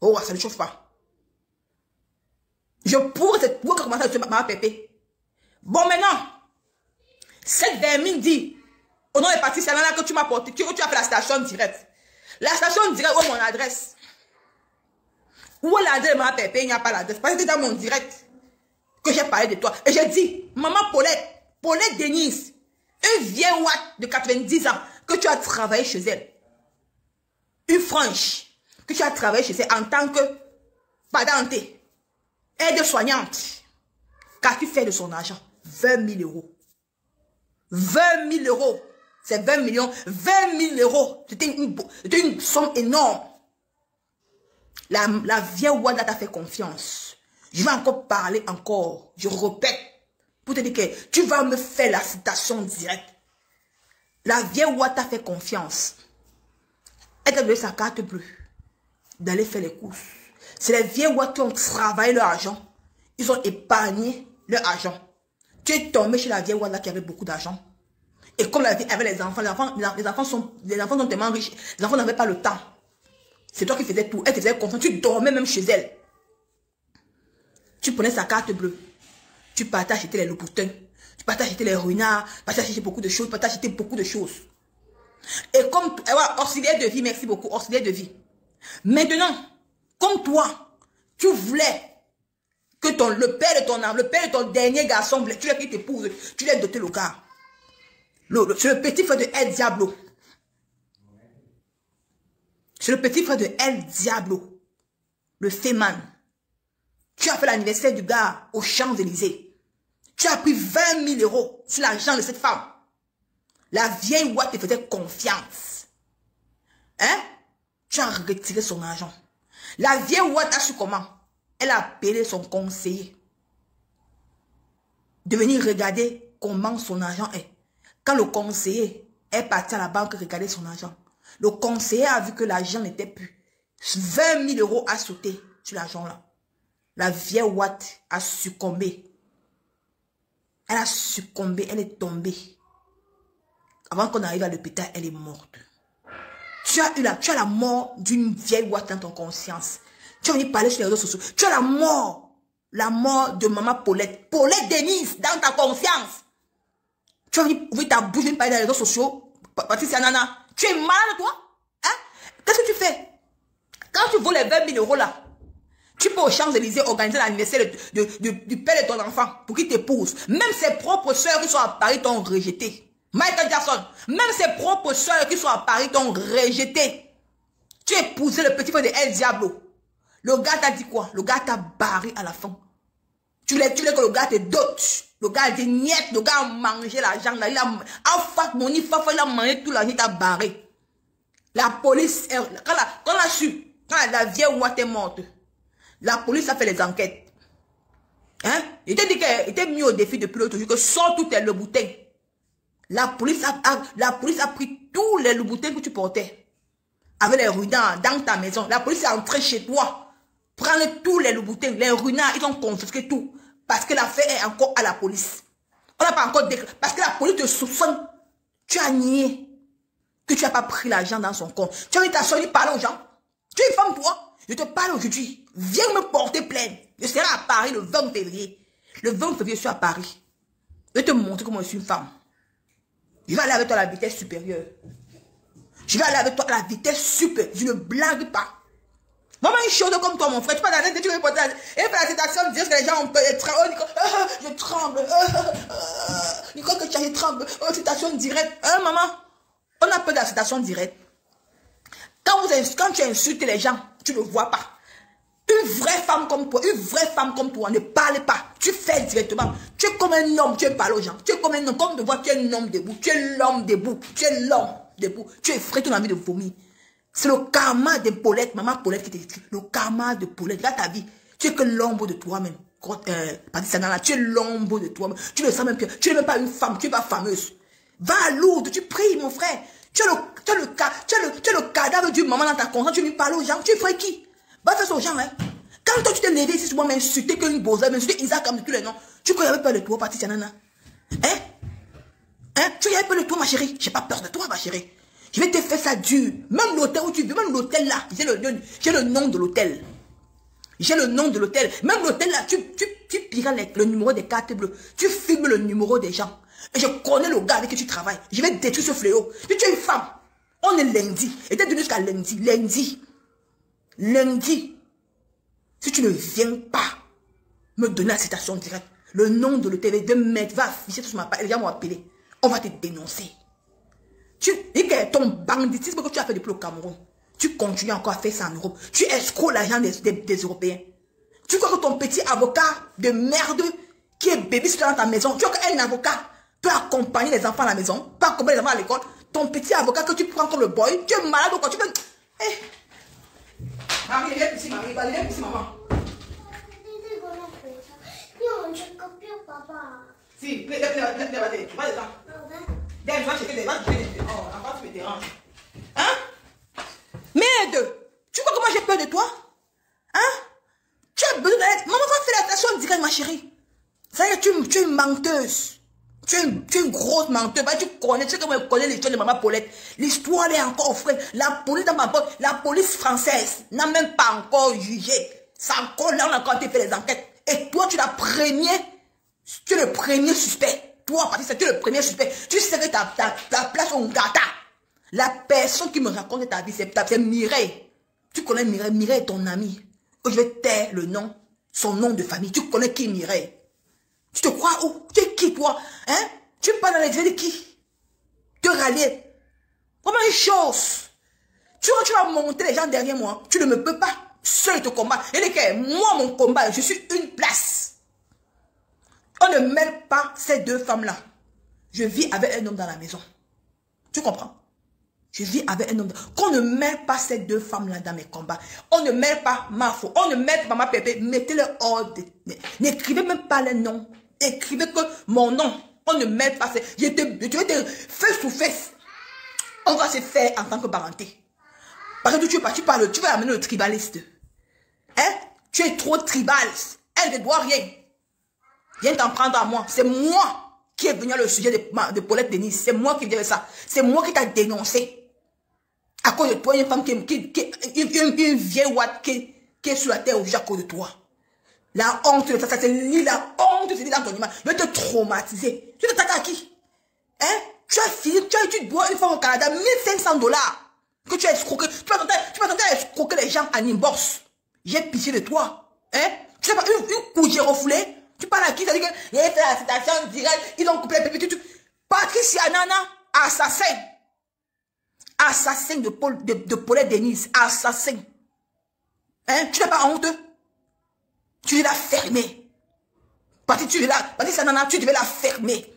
Oh, ça ne chauffe pas. Je prouve que c'est toi qui as commencé à insulter ma pépé. Bon, maintenant, cette vermine dit, au nom des partis, c'est là que tu m'as porté, que tu as fait la station directe. La station directe, où est mon adresse Où est l'adresse ma pépé? Il n'y a pas l'adresse. Parce que c'est dans mon direct que j'ai parlé de toi. Et j'ai dit, maman Paulette, Paulette Denise, une vieille Watt de 90 ans, que tu as travaillé chez elle une franche que tu as travaillé chez elle en tant que padante, aide-soignante, qu'as-tu fait de son argent? 20 000 euros. 20 000 euros. C'est 20 millions. 20 000 euros. C'était une, somme énorme. La, la vieille Wanda t'a fait confiance. Je vais encore parler encore. Je répète. Pour te dire que tu vas me faire la citation directe. La vieille Wanda t'a fait confiance. Elle t'a donné sa carte bleue d'aller faire les courses. C'est les vieux rois qui ont travaillé leur argent. Ils ont épargné leur argent. Tu es tombé chez la vieille là qui avait beaucoup d'argent. Et comme la vie avait les enfants, les enfants, les enfants sont, les enfants sont tellement riches, les enfants n'avaient pas le temps. C'est toi qui faisais tout. Elle te faisait confiance. Tu dormais même chez elle. Tu prenais sa carte bleue. Tu partais acheter les loupoutins. Tu partais acheter les ruinards. Tu partais acheter beaucoup de choses. Tu partais acheter beaucoup de choses. Et comme, voilà, auxiliaire de vie, merci beaucoup, auxiliaire de vie. Maintenant, comme toi, tu voulais que ton, le père de ton âme, le père de ton dernier garçon, tu l'as qui t'épouse, tu l'as doté le gars. C'est le petit frère de El Diablo. C'est le petit frère de El Diablo. Le Féman. Tu as fait l'anniversaire du gars aux Champs-Élysées. Tu as pris 20 000 euros sur l'argent de cette femme. La vieille Watt te faisait confiance. Hein? Tu as retiré son argent. La vieille Watt a su comment? Elle a appelé son conseiller. De venir regarder comment son argent est. Quand le conseiller est parti à la banque regarder son argent, le conseiller a vu que l'argent n'était plus. 20 000 euros a sauté sur l'argent là. La vieille Watt a succombé. Elle a succombé, elle est tombée. Avant qu'on arrive à l'hôpital, elle est morte. Tu as la, mort d'une vieille boîte dans ton conscience. Tu as venu parler sur les réseaux sociaux. Tu as la mort. La mort de maman Paulette. Paulette Denise dans ta conscience. Tu as venu ouvrir ta bouche, venir parler dans les réseaux sociaux. Patricia Nana. Tu es malade, toi? Hein? Qu'est-ce que tu fais? Quand tu voles les 20 000 euros là, tu peux aux Champs-Élysées organiser l'anniversaire du père de ton enfant pour qu'il t'épouse. Même ses propres soeurs qui sont à Paris t'ont rejeté. Michael Jackson, même ses propres soeurs qui sont à Paris t'ont rejeté. Tu épousé le petit frère de El Diablo. Le gars t'a dit quoi? Le gars t'a barré à la fin. Tu tu que le gars te dote. Le gars a dit niet, le gars a mangé l'argent. Il a, fait, mon il a mangé tout l'argent, il t'a barré. La police, quand la, quand la su, quand la vieille ouate est morte, la police a fait les enquêtes. Hein? Il t'a dit qu'il était mis au défi depuis l'autre jour que sors toutes tes bouteilles. La police a, la police a pris tous les bouteilles que tu portais. Avec les ruinards dans ta maison. La police est entrée chez toi. Prendre tous les bouteilles. Les ruinards, ils ont confisqué tout. Parce que l'affaire est encore à la police. On n'a pas encore déclaré. Parce que la police te soupçonne. Tu as nié que tu n'as pas pris l'argent dans son compte. Tu as dit ta soeur, il parle aux gens. Tu es femme, toi. Je te parle aujourd'hui. Viens me porter plainte. Je serai à Paris le 20 février. Le 20 février, je suis à Paris. Je vais te montrer comment je suis une femme. Je vais aller avec toi à la vitesse supérieure. Je vais aller avec toi à la vitesse supérieure. Je ne blague pas. Maman est chaude comme toi, mon frère. Tu vas dans tu porter Et faire la citation, dire que les gens ont peur. Oh, Nicole, ah, je tremble. Ah, ah, Nicole, que tu as, je tremble. Oh, citation directe. Hein, maman? On a peur de la citation directe. Quand, vous, quand tu insultes les gens, tu ne vois pas. Une vraie femme comme toi, une vraie femme comme toi, ne parle pas. Tu fais directement. Tu es comme un homme, tu parles aux gens. Tu es comme un homme, comme de voir, tu es un homme debout. Tu es l'homme debout. Tu es l'homme debout. Tu es frais, tu as envie de vomir. C'est le karma de Paulette, maman Paulette qui t'écrit. Le karma de Paulette. Regarde ta vie. Tu es que l'ombre de toi-même. Euh, tu es l'ombre de toi-même. Tu ne sens même plus. Tu n'es même pas une femme. Tu n'es pas fameuse. Va à Lourdes. Tu pries, mon frère. Tu as le, tu le, tu le, cadavre du maman dans ta conscience. Tu lui parles aux gens. Tu ferais qui? Va faire ça aux gens, hein. Quand toi, tu t'es levé ici, tu m'as insulté que une bosa, insulté Isaac comme tous les noms. Tu crois qu'il avait peur de toi, Patricia Nana? Hein? Hein? Tu avais peur de toi, ma chérie? J'ai pas peur de toi, ma chérie. Je vais te faire ça dur. Même l'hôtel où tu vis, même l'hôtel là, j'ai le, nom de l'hôtel. J'ai le nom de l'hôtel. Même l'hôtel là, tu, tu, tu le numéro des cartes bleues. Tu filmes le numéro des gens. Et je connais le gars avec qui tu travailles. Je vais détruire ce fléau. tu es une femme. On est lundi. Et t'es jusqu'à lundi. Lundi. Lundi. Si tu ne viens pas me donner la citation directe, le nom de l'hôtel de mettre va afficher sur ma page. Les gens vont appeler. On va te dénoncer. Tu, ton banditisme que tu as fait depuis le Cameroun, tu continues encore à faire ça en Europe. Tu escroques l'argent des, des, Européens. Tu crois que ton petit avocat de merde qui est bébé dans ta maison, tu crois qu'un avocat peut accompagner les enfants à la maison, peut accompagner les enfants à l'école, ton petit avocat que tu prends comme le boy, tu es malade ou quoi, tu peux... Eh. Marie, viens ici, Marie, viens ici, maman. Si, viens, Viens, va chercher des va chercher des Oh, encore tu déranges. Hein? Merde! Tu vois comment j'ai peur de toi? Hein? Tu as besoin d'aide. Maman va faire la station directe, ma chérie. Ça y est, tu, es une menteuse. Tu es, une, grosse menteuse. Bah, tu connais, tu sais comment elle connaît l'histoire de maman Paulette. L'histoire est encore fraîche. La police dans ma porte, la police française n'a même pas encore jugé. Ça encore là, on a encore fait les enquêtes. Et toi, tu es la première, tu es le premier suspect. Toi, Patricia, tu es le premier suspect? Tu sais que ta, ta, place au gata. La personne qui me raconte ta vie, c'est Mireille. Tu connais Mireille. Mireille est ton ami. Je vais taire le nom, son nom de famille. Tu connais qui Mireille? Tu te crois où? Tu es qui toi? Hein? Tu parles dans les yeux de qui? Te rallier. Comment une chose? Tu, tu vas monter les gens derrière moi. Tu ne me peux pas. Seul te combat. Et que moi, mon combat, je suis une place. On ne mêle pas ces deux femmes-là. Je vis avec un homme dans la maison. Tu comprends? Je vis avec un homme. Qu'on ne mêle pas ces deux femmes-là dans mes combats. On ne mêle pas ma faux. On ne mêle pas ma pépé. Mettez-le hors. N'écrivez même pas les noms. Écrivez que mon nom. On ne mêle pas. Je te, je te feu sous fesse. On va se faire en tant que parenté. Parce que tu, tu parles, tu vas amener le tribaliste. Hein? Tu es trop tribal. Elle ne doit rien. Viens t'en prendre à moi. C'est moi qui est venu à le sujet de, de Paulette Denise. C'est moi qui viens ça. C'est moi qui t'a dénoncé. À cause de toi, une femme qui, qui, qui une, vieille ouate qui, qui est sur la terre au à cause de toi. La honte de ça, ça c'est la honte, c'est dans ton image. Je vais te traumatiser. Tu t'attaques à qui? Hein? Tu as fini, tu as tu dois une fois au Canada 1500 dollars. Que tu as escroqué. Tu vas tenter à escroquer les gens en inbox. J'ai pitié de toi. Hein? Tu sais pas, une, une couche refoulée. Tu parles à qui? Ça dit qu'il a fait la citation directe, ils ont coupé les pépites. Patricia Nana, assassin. Assassin de Paul, de, de Paulette Denise, assassin. Hein? Tu n'as pas honte? Tu devais la fermer. Patricia, tu devais la, Patricia Nana, tu devais la fermer.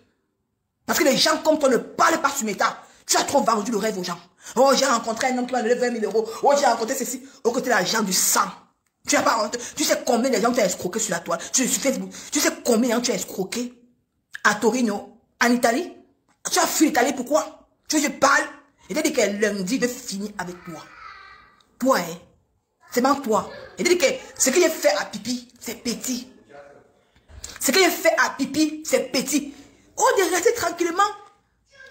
Parce que les gens comme toi ne parlent pas sur méta. Tu as trop vendu le rêve aux gens. Oh, j'ai rencontré un homme qui m'a donné 20 000 euros. Oh, j'ai rencontré ceci. Au côté de l'argent du sang. Tu n'as pas honte. Tu sais combien de gens tu as escroqué sur la toile, sur, Facebook. Tu sais combien de gens tu as escroqué à Torino, en Italie. Tu as fui l'Italie, pourquoi? Tu veux que je parle? Et t'as dit que lundi, je vais finir avec toi. Toi, hein C'est même toi. Et t'as dit que ce que j'ai fait à Pipi, c'est petit. Ce que j'ai fait à Pipi, c'est petit. Oh, de rester tranquillement.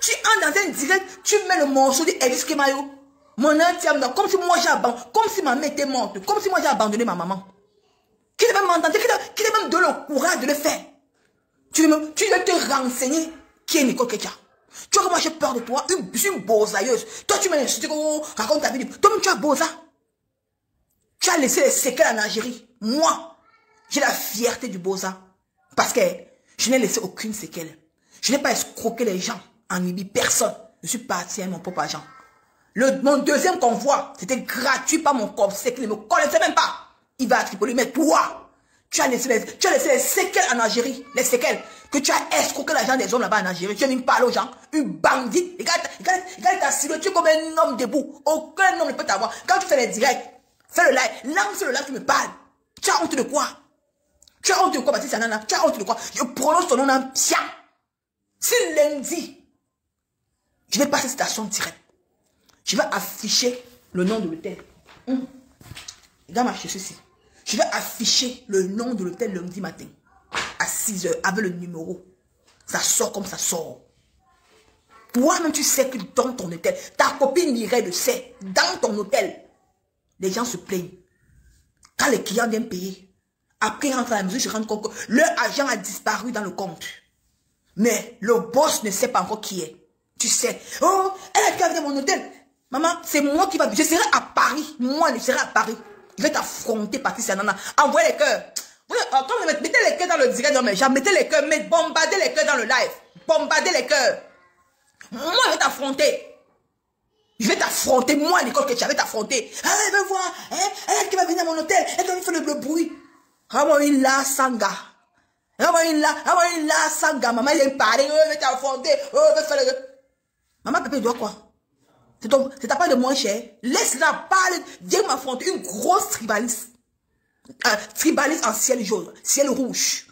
Tu entres dans un direct, tu mets le morceau de Elvis Kemayo. Mon entième, comme si moi j'ai abandonné, comme si ma mère était morte, comme si moi j'ai abandonné ma maman. Qui devait m'entendre, qui devait même donner le courage de le faire? Tu tu te renseigner qui est Nicole Ketia. Tu vois que moi j'ai peur de toi, une, je suis une bozailleuse. Toi tu m'as insulté, oh, raconte ta vie. Toi tu as boza. Tu as laissé les séquelles en Algérie. Moi, j'ai la fierté du boza. Parce que je n'ai laissé aucune séquelle. Je n'ai pas escroqué les gens en Libye, personne. Je suis parti à mon propre agent. Le, mon deuxième convoi, c'était gratuit par mon corps c'est qu'il ne me connaissait même pas. Il va à Tripoli, mais toi, tu as laissé les, tu as laissé les séquelles en Algérie, les séquelles, que tu as escroqué l'argent des hommes là-bas en Algérie. Tu as mis parler aux gens, une bandite. Regarde, regarde, regarde ta silhouette, tu es comme un homme debout. Aucun homme ne peut t'avoir. Quand tu fais les directs, fais le live, lance le live, tu me parles. Tu as honte de quoi? Tu as honte de quoi, Baptiste Anana? Tu as honte de quoi? Je prononce ton nom en pia. Si lundi, je vais passer station directe, je vais afficher le nom de l'hôtel. Regarde ma ceci. Je vais afficher le nom de l'hôtel lundi matin. À 6 heures, avec le numéro. Ça sort comme ça sort. Toi-même, tu sais que dans ton hôtel, ta copine irait le sait. Dans ton hôtel, les gens se plaignent. Quand les clients viennent payer, après ils rentrent à la maison, se rendent compte que leur agent a disparu dans le compte. Mais le boss ne sait pas encore qui est. Tu sais. Oh, elle a qu'à mon hôtel. Maman, c'est moi qui va. Je serai à Paris. Moi, je serai à Paris. Je vais t'affronter, Patricia Nana. Envoyez les cœurs. Quand mettez les cœurs dans le direct, non, mais mettez les cœurs, mais bombardez les cœurs dans le live. Bombardez les cœurs. Moi, je vais t'affronter. Je vais t'affronter. Moi, l'école que tu vais t'affronter. Ah, elle va voir. Hein? Elle qui va venir à mon hôtel. Elle va faire le, bruit. Ah, moi, il a sanga. Ah, moi, il a, ah, moi, il a sanga. Maman, il est paré. Oh, je vais t'affronter. Oh, je vais faire le... Maman, papa, il doit quoi? C'est ta part de moins cher. Laisse-la parler. Viens m'affronter une grosse tribaliste. Euh, tribaliste en ciel jaune, ciel rouge.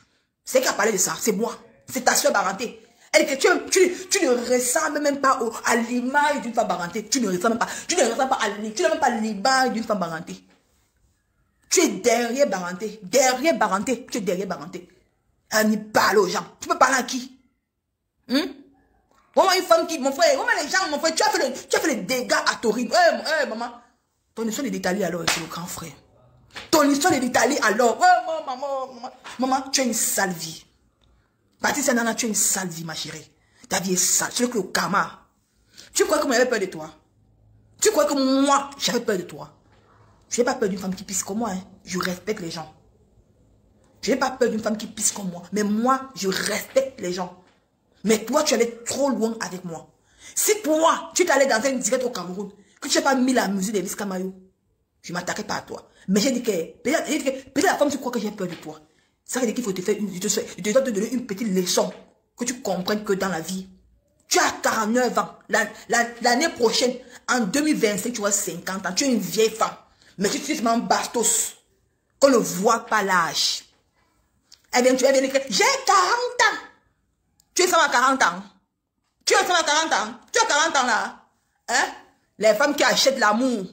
C'est qui a parlé de ça? C'est moi. C'est ta soeur Baranté. Elle, tu, tu, tu ne ressembles même pas au, à l'image d'une femme Baranté. Tu ne ressembles pas. Tu ne ressembles pas à tu n'as même pas l'image d'une femme Baranté. Tu es derrière Baranté. Derrière Baranté. Tu es derrière Baranté. Elle n'y parle aux gens. Tu peux parler à qui? Hum? Maman, une femme qui, mon frère, maman, les gens, mon frère, tu as fait, le, tu as fait dégâts à Torino. Eh, hey, maman. Ton histoire est d'Italie alors, c'est le grand frère. Ton histoire est d'Italie alors. Oh, maman, maman, maman. Maman, tu as une sale vie. Patricia Nana, tu as une sale vie, ma chérie. Ta vie est sale. C'est que le karma. Tu crois que moi, j'avais peur de toi? Tu crois que moi, j'avais peur de toi? Je n'ai pas peur d'une femme qui pisse comme moi. Hein. Je respecte les gens. Je n'ai pas peur d'une femme qui pisse comme moi. Mais moi, je respecte les gens. Mais toi, tu allais trop loin avec moi. Si toi, tu t'allais dans un direct au Cameroun, que tu n'as pas mis la musique d'Elvis Kamayo, je ne m'attaquerai pas à toi. Mais j'ai dit que, peut-être la femme, tu crois que j'ai peur de toi. Ça veut dire qu'il faut te faire une, je te, dois te donner une petite leçon, que tu comprennes que dans la vie, tu as 49 ans. L'année prochaine, en 2025, tu as 50 ans. Tu es une vieille femme. Mais tu es seulement bastos. Qu'on ne voit pas l'âge. Elle vient, tu j'ai 40 ans. Tu es femme à 40 ans. Tu es femme à 40 ans. Tu as 40 ans là. Hein? Les femmes qui achètent l'amour.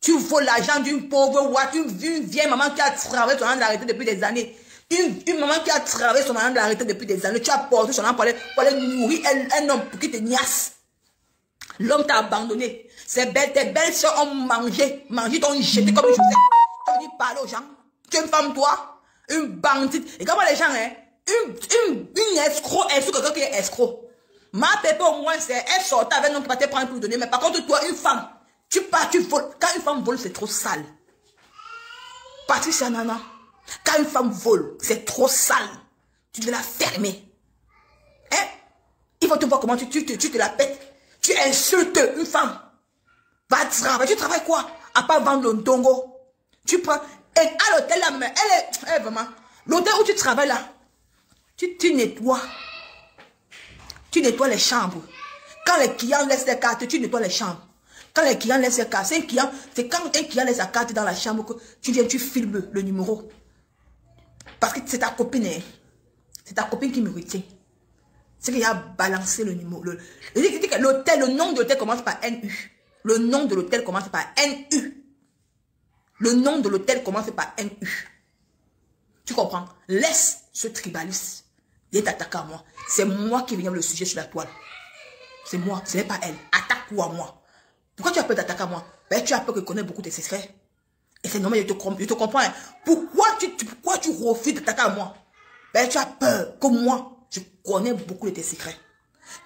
Tu voles l'argent d'une pauvre ouate, une, vieille maman qui a travaillé son de l'arrêté depuis des années. Une, une, maman qui a travaillé son de l'arrêté depuis des années. Tu as porté son an pour aller, pour aller nourrir un, homme pour qui te niasse. L'homme t'a abandonné. Ces belles, tes belles soeurs ont mangé, mangé, t'ont jeté comme Joseph. Tu as dit parler aux gens. Tu es une femme, toi. Une bandite. Et comment les gens, hein? une, une, une escroc, escroc, quelqu'un qui est escroc. Ma pépé au moins, c'est elle sort avec qui va te prendre pour donner. Mais par contre, toi, une femme, tu pars, tu voles. Quand une femme vole, c'est trop sale. Patricia Nana, quand une femme vole, c'est trop sale. Tu devais la fermer. Hein? Il faut te voir comment tu, tu, tu, te la pètes. Tu insultes une femme. Va travailler. Tu travailles quoi? À part vendre le dongo. Tu prends. Et à l'hôtel, là, elle est. Elle, vraiment. L'hôtel où tu travailles là, tu, nettoies. Tu nettoies les chambres. Quand les clients laissent les cartes, tu nettoies les chambres. Quand les clients laissent leur carte, c'est client, c'est quand un client laisse sa carte dans la chambre que tu viens, tu filmes le numéro. Parce que c'est ta copine, hein. c'est ta copine qui me retient. C'est qu'il a balancé le numéro. Le, le nom de l'hôtel commence par NU. Le nom de l'hôtel commence par NU. Le nom de l'hôtel commence par NU. Tu comprends? Laisse ce tribaliste. Il est attaqué à moi. C'est moi qui viens le sujet sur la toile. C'est moi, ce n'est pas elle. Attaque-toi à moi. Pourquoi tu as peur d'attaquer à moi? Ben, Tu as peur que je connais beaucoup de secrets. Et c'est normal, je te, je comprends. Hein. Pourquoi tu, pourquoi tu refuses d'attaquer à moi? Ben, Tu as peur que moi, je connais beaucoup de tes secrets.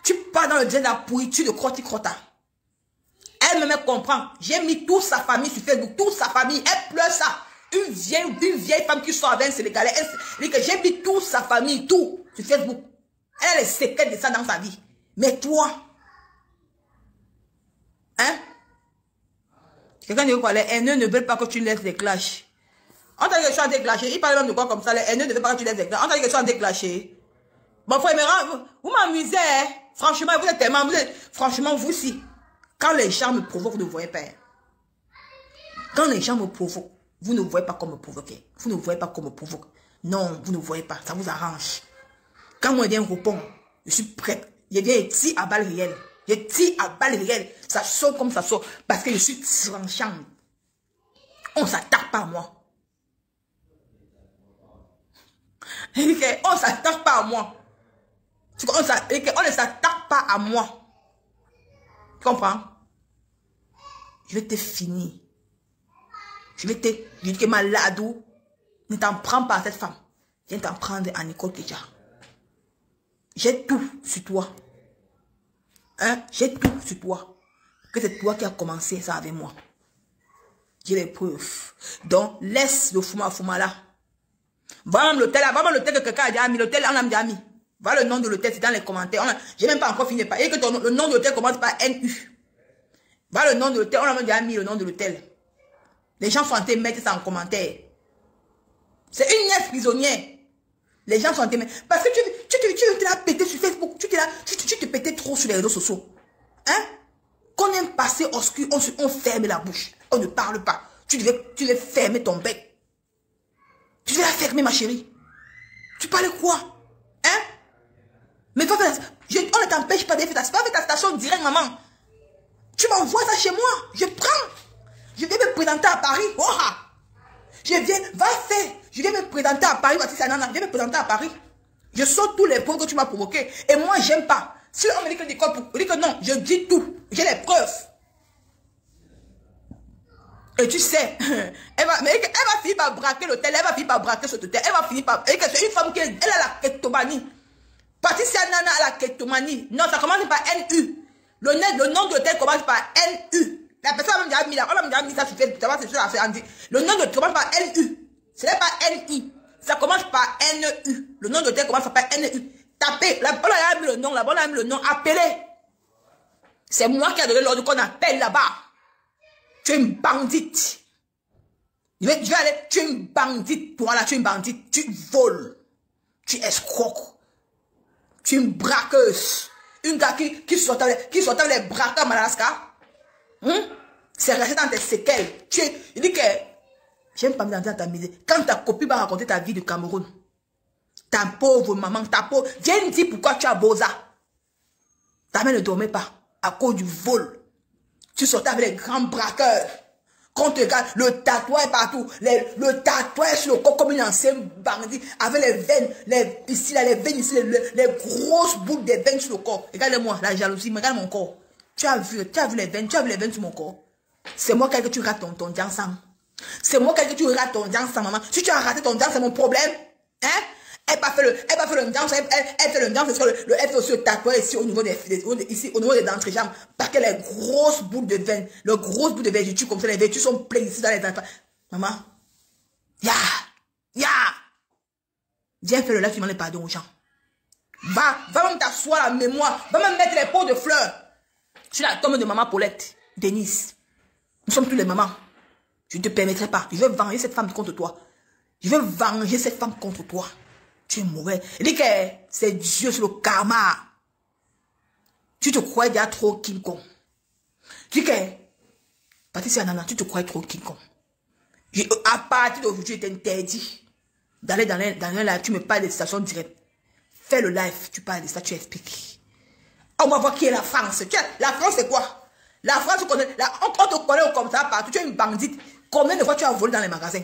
Tu pars dans le dieu de la pourriture de Croti Crota. Elle me comprend. J'ai mis toute sa famille sur Facebook, toute sa famille. Elle pleure ça. Une vieille, une vieille femme qui sort avec un Sénégalais. Elle dit que j'ai mis toute sa famille, tout, Facebook. Elle a les secrets de ça dans sa vie. Mais toi, hein? Quelqu'un dit quoi? Les haineux ne veulent pas que tu laisses des clashs. On t'a dit que tu as déclenché. Il parle même de quoi comme ça? Les haineux ne veulent pas que tu laisses des clashs. On t'a dit que tu as. Bon, frère, vous, vous m'amusez, hein? Franchement, vous êtes tellement, vous êtes, franchement, vous aussi. Quand les gens me provoquent, vous ne voyez pas. Hein. Quand les gens me provoquent, vous ne voyez pas comme me provoquer. Vous ne voyez pas comme me provoque. Non, vous ne voyez pas. Ça vous arrange. Quand moi, je viens répondre, je suis prête. Je viens tir à balle réelle. Je tire à balle réelle. Ça sort comme ça sort. Parce que je suis tranchant. On s'attaque pas à moi. On s'attaque pas à moi. On, ne s'attaque pas à moi. Tu comprends? Je vais te finir. Je vais te... Je dis que malade ne t'en prends pas à cette femme. Viens t'en prendre à Nicole déjà. J'ai tout sur toi. Hein? J'ai tout sur toi. Que c'est toi qui as commencé ça avec moi. J'ai les preuves. Donc, laisse le fuma fuma là. Va même l'hôtel là. Va même l'hôtel que quelqu'un a déjà mis. L'hôtel, on a déjà mis. Va le nom de l'hôtel, c'est dans les commentaires. J'ai même pas encore fini de parler. que ton, le nom de l'hôtel commence par NU. Va le nom de l'hôtel. On a même déjà mis le nom de l'hôtel. Les gens de mettre ça en commentaire. C'est une nièce prisonnière. Les gens sont en. Parce que tu, tu, tu, tu te l'as pété sur Facebook. Tu te, tu, tu, te pétais trop sur les réseaux sociaux. Hein? Quand on aime passer obscur, on, on ferme la bouche. On ne parle pas. Tu devais, tu devais fermer ton bec. Tu devais la fermer, ma chérie. Tu parles quoi? Hein? Mais toi, je, on ne t'empêche pas de faire ta, faire ta station direct, maman. Tu m'envoies ça chez moi. Je prends. Je viens me présenter à Paris. Je viens, va faire. Je viens me présenter à Paris. Je viens me présenter à Paris. Je sors tous les points que tu m'as provoqués. Et moi, j'aime pas. Si on me dit que, dit que non, je dis tout. J'ai les preuves. Et tu sais, elle va, mais elle va finir par braquer l'hôtel, elle va finir par braquer ce hôtel, elle va finir par... C'est une femme qui elle a la kétomanie. Patricia Nana a la kétomanie. Non, ça commence par NU. Le, le nom de l'hôtel commence par NU. La personne a mis là, on a mis ça sur Facebook, c'est ça, c'est Le nom de l'hôtel commence par NU. Ce n'est pas NI. Ça commence par NU. Le nom de l'hôtel commence par NU. Tapez. Là, on a mis le nom là-bas, on a mis le nom. Appelez. C'est moi qui ai donné l'ordre qu'on appelle là-bas. Tu es une bandite. Je vais, je aller, tu es une bandite. Toi là, tu es une bandite. Tu voles. Tu escroques. Tu es une braqueuse. Une gars qui, qui sortait, qui les braqueurs à Madagascar. Hum? C'est resté dans tes séquelles. Tu es, il dit que, j'aime pas me dans ta misère. Quand ta copine va raconter ta vie de Cameroun, ta pauvre maman, ta pauvre, viens me dire pourquoi tu as Boza. Ta mère ne dormait pas à cause du vol. Tu sortais avec les grands braqueurs. Quand tu regardes, le tatouage partout, le tatouage sur le corps comme une ancienne bandit, avec les veines, les, ici, là, les veines ici, les, grosses boucles de veines sur le corps. Regardez-moi, la jalousie, regarde mon corps. Tu as vu, tu as vu les veines, tu as vu les veines sur mon corps. C'est moi qui que tu rates ton, ton. C'est moi qui que tu rates ton ensemble, maman. Si tu as raté ton danse, c'est mon problème. Hein? Elle pas fait le, elle pas fait le danse, elle, fait le danse, parce que le, le elle aussi le ici au niveau des, ici, au niveau des dents jambes, parce que les grosses boules de veine, les grosses boules de veine, tu comme ça, les vertus sont pleines ici dans les enfants. Maman, ya, ya, viens faire le live, tu pardon aux gens. Va, va même t'asseoir la mémoire, va même mettre les pots de fleurs sur la tombe de maman Paulette, Denise. Nous sommes tous les mamans. Je ne te permettrai pas. Je vais venger cette femme contre toi. Je vais venger cette femme contre toi. Tu es mauvais. Il dit que c'est Dieu, c'est le karma. Tu te crois déjà trop King Kong. Tu dis que Patricia Nana, tu te crois trop King Kong. À partir d'aujourd'hui, je t'interdis d'aller dans dans un live. Tu me parles des stations directes. Fais le live, tu parles de ça, tu expliques. On va voir qui est la France. la France, c'est quoi? La France, on, connaît, on, te connaît comme ça partout. Tu es une bandite. Combien de fois tu as volé dans les magasins?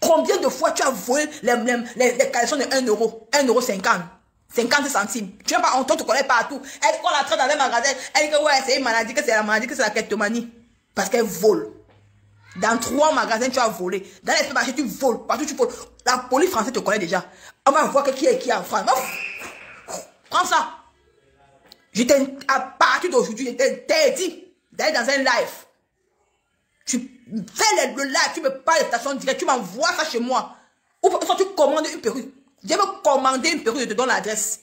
Combien de fois tu as volé les, les, les, de 1 euro? 1 euro 50 50 centimes. Tu n'as pas, on te connaît partout. Elle, quand elle dans les magasins, elle dit que ouais, c'est une maladie, que c'est la maladie, que c'est la kleptomanie. Parce qu'elle vole. Dans trois magasins, tu as volé. Dans les marchés, tu voles. Partout, tu voles. La police française te connaît déjà. On va voir qui est qui en France. Prends ça. Je à partir d'aujourd'hui, je t'interdis d'aller dans un live. Tu fais le, live, tu me parles de station directe, tu m'envoies ça chez moi. Ou soit tu commandes une perruque. Je vais commander une perruque, je te donne l'adresse.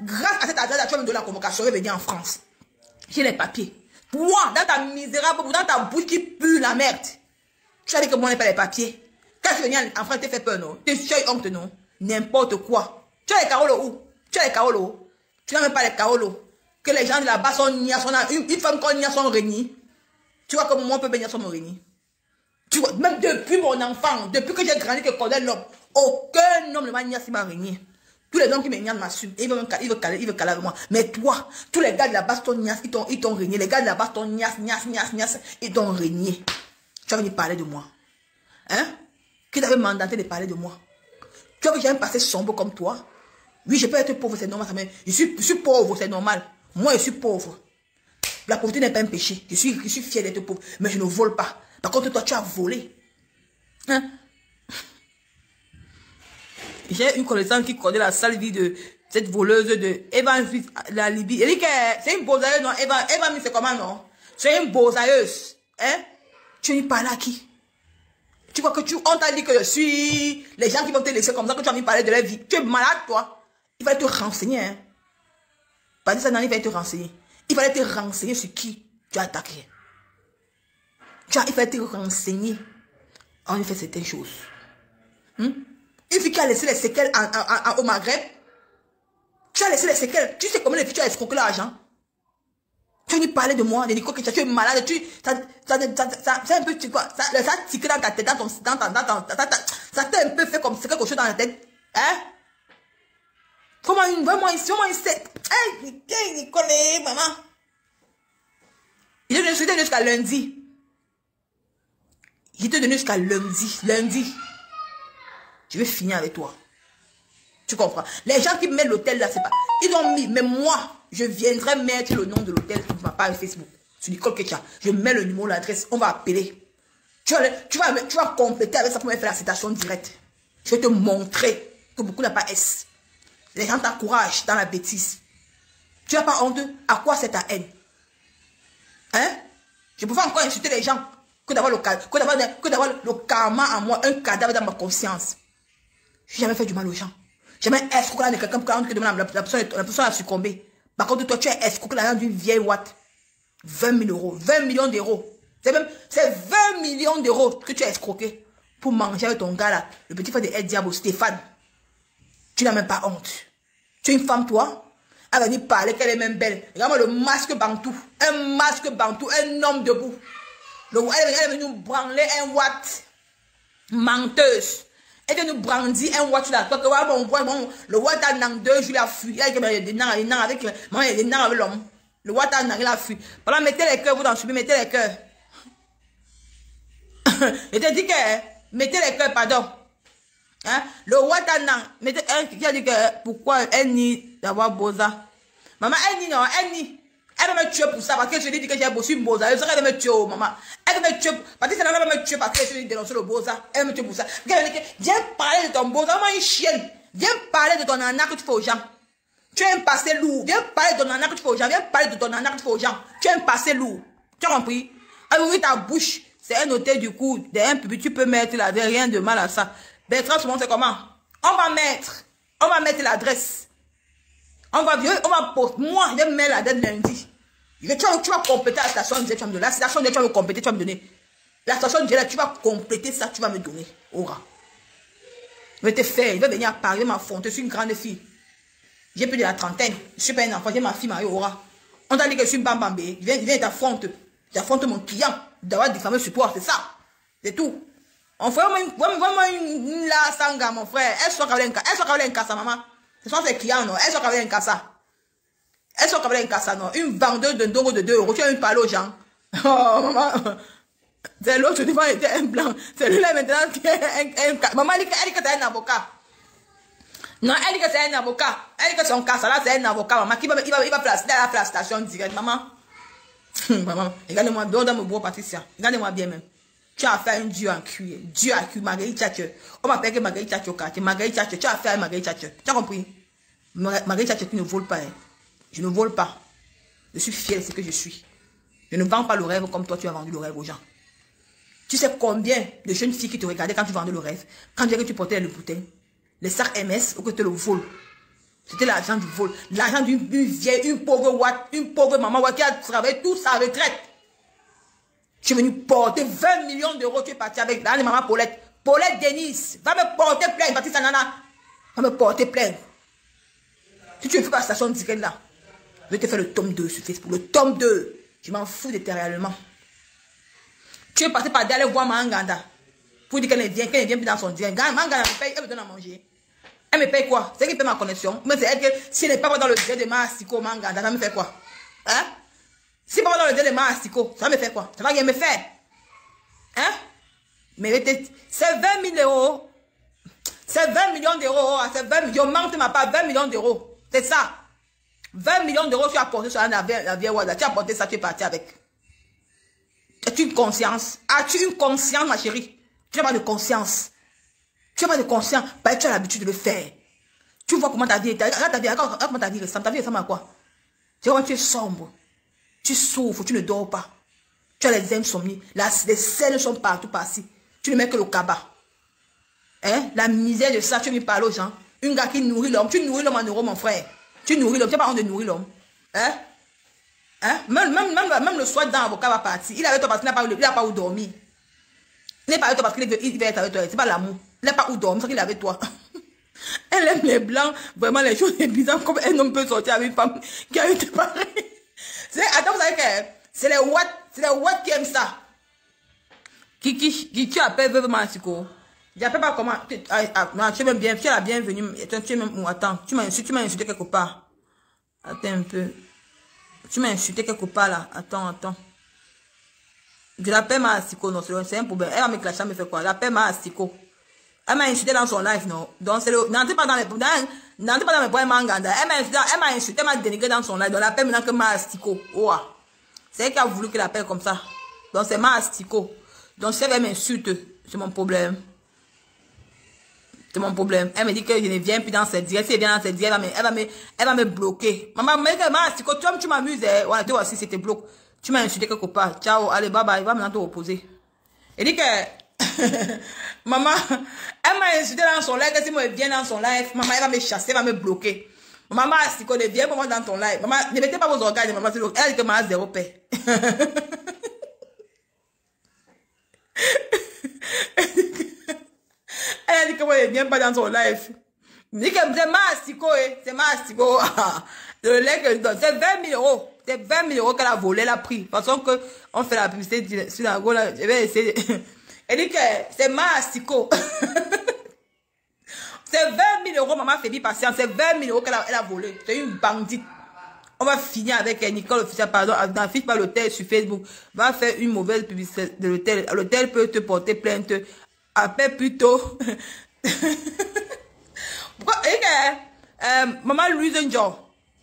Grâce à cette adresse, tu vas me donner la convocation, je vais venir en France. J'ai les papiers. Toi, dans ta misérable, dans ta bouche qui pue la merde. Tu dit que moi, n'ai pas les papiers. Quand tu viens en France, tu fait peur, non? Tu as honte, non N'importe quoi. Tu as les carolos où? Tu as les carolos Tu n'as même pas les carolos. Que les gens de là-bas sont niais, sont une, une femme comme niais sont réunis. Tu vois comment moi, on peut venir sur mon réunis. Tu vois, même depuis mon enfant, depuis que j'ai grandi, que je connais l'homme, aucun homme ne m'a niais si m'a régné. Tous les hommes qui me m'assument. Ils veulent, ils veulent caler, ils veulent caler avec moi. Mais toi, tous les gars de la base t'ont nias, ils t'ont, t'ont régné. Les gars de la base t'ont nias, nias, nias, nias, ils t'ont régné. Tu vas venir parler de moi. Hein? Qui t'avait mandaté de parler de moi? Tu vois que j'ai un passé sombre comme toi? Oui, je peux être pauvre, c'est normal. Mais je suis pauvre, c'est normal. Moi, je suis pauvre. La pauvreté n'est pas un péché. Je suis, je suis fier d'être pauvre. Mais je ne vole pas. Par contre, toi, tu as volé. Hein? J'ai une connaissance qui connaît la sale vie de cette voleuse de Eva la Libye. Elle dit que c'est une bosailleuse, non? Eva, Eva, c'est comment, non? C'est une bosailleuse. Hein? Tu n'y parles à qui? Tu vois que tu, on t'a dit que je suis, les gens qui vont te laisser comme ça, que tu as mis parler de leur vie. Tu es malade, toi. Il va te renseigner, hein. Ça, non, il va te renseigner. Il fallait te renseigner sur qui tu as attaqué. Tu as, il fallait te renseigner. En effet, certaines choses. Hmm? Une fille qui a laissé les séquelles au Maghreb. Tu as laissé les séquelles. Tu sais comment les filles tu as escroqué l'argent. Tu veux parler de moi, de Nico, que tu es malade, tu, ça, ça, ça, ça, un peu, tu ça, ça dans ta tête, dans ton, dans dans ça t'a un peu fait comme c'est quelque chose dans la tête, hein? Comment une, vraiment, comment une sait, hey, Nicole, maman. Il est donné jusqu'à lundi. Il était donné jusqu'à lundi, lundi. Je vais finir avec toi. Tu comprends? Les gens qui mettent l'hôtel là, c'est pas... Ils ont mis, mais moi, je viendrai mettre le nom de l'hôtel sur ma page Facebook. Sur Nicole Ketcha. Je mets le numéro, l'adresse, on va appeler. Tu vas, tu, vas, tu vas compléter avec ça pour me faire la citation directe. Je vais te montrer que beaucoup n'a pas S. Les gens t'encouragent dans la bêtise. Tu n'as pas honte À quoi c'est ta haine Hein? Je peux encore insulter les gens que d'avoir le, le karma en moi, un cadavre dans ma conscience. Je n'ai jamais fait du mal aux gens. Jamais escroqué de quelqu'un pour que la, personne, a succombé. Par contre, toi, tu as escroqué l'argent d'une vieille watt. 20 000 euros, 20 millions d'euros. C'est même, c'est 20 millions d'euros que tu as escroqué pour manger avec ton gars là, le petit frère de Ed Diabo, Stéphane. Tu n'as même pas honte. Tu es une femme, toi. Elle va venir parler qu'elle est même belle. Regarde-moi le masque bantou. Un masque bantou, un homme debout. Le, elle, elle venue nous branler un watt. Menteuse. Elle vient nous brandir un watt sur la tête. Bon, bon, le watt a dans deux jours, il a fui. Il a des a des nans avec l'homme. Le watt a il a fui. Voilà, mettez les cœurs, vous subissez, mettez les cœurs. Je te dis que, mettez les cœurs, pardon. Hein? Le mettez un qui a dit que pourquoi elle nie d'avoir Boza? Maman, elle nie, non, elle nie. Elle va me tuer pour ça parce que je lui dis que j'ai bossé une Boza. Elle serait de me tuer, oh, maman. Elle va me tuer parce que ça va me tuer parce que je lui dénoncer le Boza. Elle va me tuer pour ça. Viens parler de ton Boza, maman, une chienne. Viens parler de ton nana que tu fais aux gens. Tu as un passé lourd. Viens parler de ton nana que tu fais aux gens. Viens parler de ton nana que tu fais aux gens. Tu as un passé lourd. Tu as compris? Oui, ta bouche. C'est un hôtel du coup. D'un public, tu peux mettre là, rien de mal à ça. Bertrand souvent c'est comment On va mettre, on va mettre l'adresse. On va, on va poster. Moi, je mets la date lundi. tu, vas, compléter la station de tu vas me donner. La station de tu vas me compléter, tu vas me donner. La station de tu vas compléter ça, tu vas me donner. Aura. Je vais te faire, il va venir à Paris, ma fonte. Je suis une grande fille. J'ai plus de la trentaine. Je suis pas un enfant, j'ai ma fille mariée, Aura. On t'a dit que je suis bambambé. Je viens, je viens t'affronter. J'affronte mon client. d'avoir diffamé support, c'est ça. C'est tout. On fait vraiment une, la sanga, mon frère. Elle soit cavale elle soit en casa, maman? Ce sont ses clients, non. Elle soit en casa. Elle soit en casa, non? Une vendeuse de d'euros de 2 euros. Tu as une parole aux gens. Oh, maman. C'est l'autre devant était un blanc. C'est lui-là maintenant qui est un, un, Maman, elle dit que c'est un avocat. Non, elle dit que c'est un avocat. Elle dit que son cas, là, c'est un avocat, maman, qui va, il va, il va placer la station directe, maman. maman, regardez-moi, dehors dans mon beau Patricia. Regardez-moi bien même. Tu as fait un dieu en cuir. Dieu en cuir, Marguerite Tchatche. On m'appelle que Marguerite Tchatche au quartier. Marguerite tu as fait un Marguerite Tchatche. Tu as compris? Marguerite Tchatche, tu ne voles pas. Hein. Je ne vole pas. Je suis fière de ce que je suis. Je ne vends pas le rêve comme toi, tu as vendu le rêve aux gens. Tu sais combien de jeunes filles qui te regardaient quand tu vendais le rêve, quand tu que tu portais le bouteille, les sacs MS ou que tu le vol. C'était l'argent du vol. L'argent d'une vieille, une pauvre Watt, une pauvre maman qui a travaillé toute sa retraite. Je suis venu porter 20 millions d'euros. Tu es parti avec la maman Paulette. Paulette Denis, va me porter plainte. Baptiste Nana, va me porter plainte. Si tu ne fais pas station direct là, je vais te faire le tome 2 sur Facebook. Le tome 2. Je m'en fous de tes réellement. Tu es passé par d'aller voir Manganda. Pour dire qu'elle vient, qu'elle vient dans son direct. Manganda me paye, elle me donne à manger. Elle me paye quoi? C'est qui paye ma connexion. Mais c'est elle que, si elle n'est pas dans le direct de Mastico Manganda, ça me fait quoi? Hein? Si pas dans le direct de Mastico, ça me fait quoi? Ça va rien me faire. Hein? Mais c'est 20 000 euros. C'est 20 millions d'euros. C'est 20 millions. Manque ma part 20 millions d'euros. C'est ça. 20 millions d'euros, tu as porté sur la vieille, Wada. Tu as porté ça, tu es parti avec. As-tu une conscience? As-tu une conscience, ma chérie? Tu n'as pas de conscience. Tu n'as pas de conscience. Bah, tu as l'habitude de le faire. Tu vois comment ta vie est. Regarde ta vie, regarde comment ta vie ressemble. Ta vie ressemble à quoi? Tu vois, tu es sombre. Tu souffres, tu ne dors pas. Tu as les insomnies. les scènes sont partout par-ci. Tu ne mets que le cabas. Hein? La misère de ça, tu me parles aux gens. Une gars qui nourrit l'homme. Tu nourris l'homme en euros, mon frère. Tu nourris l'homme. Tu n'as pas honte de nourrir l'homme. Hein? Hein? Même, même, même, même le soir, dans l'avocat va partir. Il est avec toi parce qu'il n'a pas, il pas où dormir. Il n'est pas avec toi parce qu'il veut, il veut être avec toi. C'est pas l'amour. Il n'a pas où dormir, c'est qu'il est avec toi. Elle aime les blancs, vraiment les choses bizarres, comme un homme peut sortir avec une femme qui a été pareille. Attends, vous savez que c'est les what, c'est les what qui aiment ça. Qui, qui, qui, tu appelles Veuve Massiko. J'appelle pas comment, ah, ah, non, tu es même bien, tu es la bienvenue, tu es même, attends, tu m'as insulté, tu m'as insulté quelque part. Attends un peu. Tu m'as insulté quelque part là. Attends, attends. Je l'appelle ma Astiko, non, c'est un problème. Elle va me clasher, elle me fait quoi? Je l'appelle ma Astiko. Elle m'a insulté dans son live, non. Donc, c'est le. N'entrez pas dans les. N'entrez pas dans mes points manganda. Elle m'a insulté, elle m'a elle m'a dénigré dans son live. Donc, l'appelle maintenant que ma Astiko. Oh. C'est elle qui a voulu qu'elle appelle comme ça. Donc, c'est ma Astiko. Donc, si elle m'insulte, c'est mon problème. C'est mon problème. Elle me dit que je ne viens plus dans cette directs. Si elle vient dans cette directs, elle va me, elle va me, bloquer. Maman, mais si tu m'amuses, eh. ouais, toi aussi, c'était bloqué. Tu m'as insulté quelque part. Ciao, allez, bye bye, va maintenant te reposer. Elle dit que, maman, elle m'a insulté dans son live, si moi je viens dans son live, maman, elle va me chasser, elle va me bloquer. Maman, si tu viens pour moi dans ton live, maman, ne mettez pas vos organes, maman, elle dit que maman zéro paix. Elle dit que moi, je ne viens pas dans son live. dit que c'est Mastico, eh. c'est Mastico. Le lait que je donne, c'est 20 000 euros. C'est 20 000 euros qu'elle a volé, elle a pris. De toute façon, on fait la publicité sur la là, je vais essayer. Elle dit que c'est Mastico. c'est 20 000 euros, maman fait patience. C'est 20 000 euros qu'elle a, volé. C'est une bandite. On va finir avec Nicole Officiel, pardon, n'affiche pas l'hôtel sur Facebook. Va faire une mauvaise publicité de l'hôtel. L'hôtel peut te porter plainte appelle plutôt. Pourquoi? Et que, euh, Maman Louise Njo,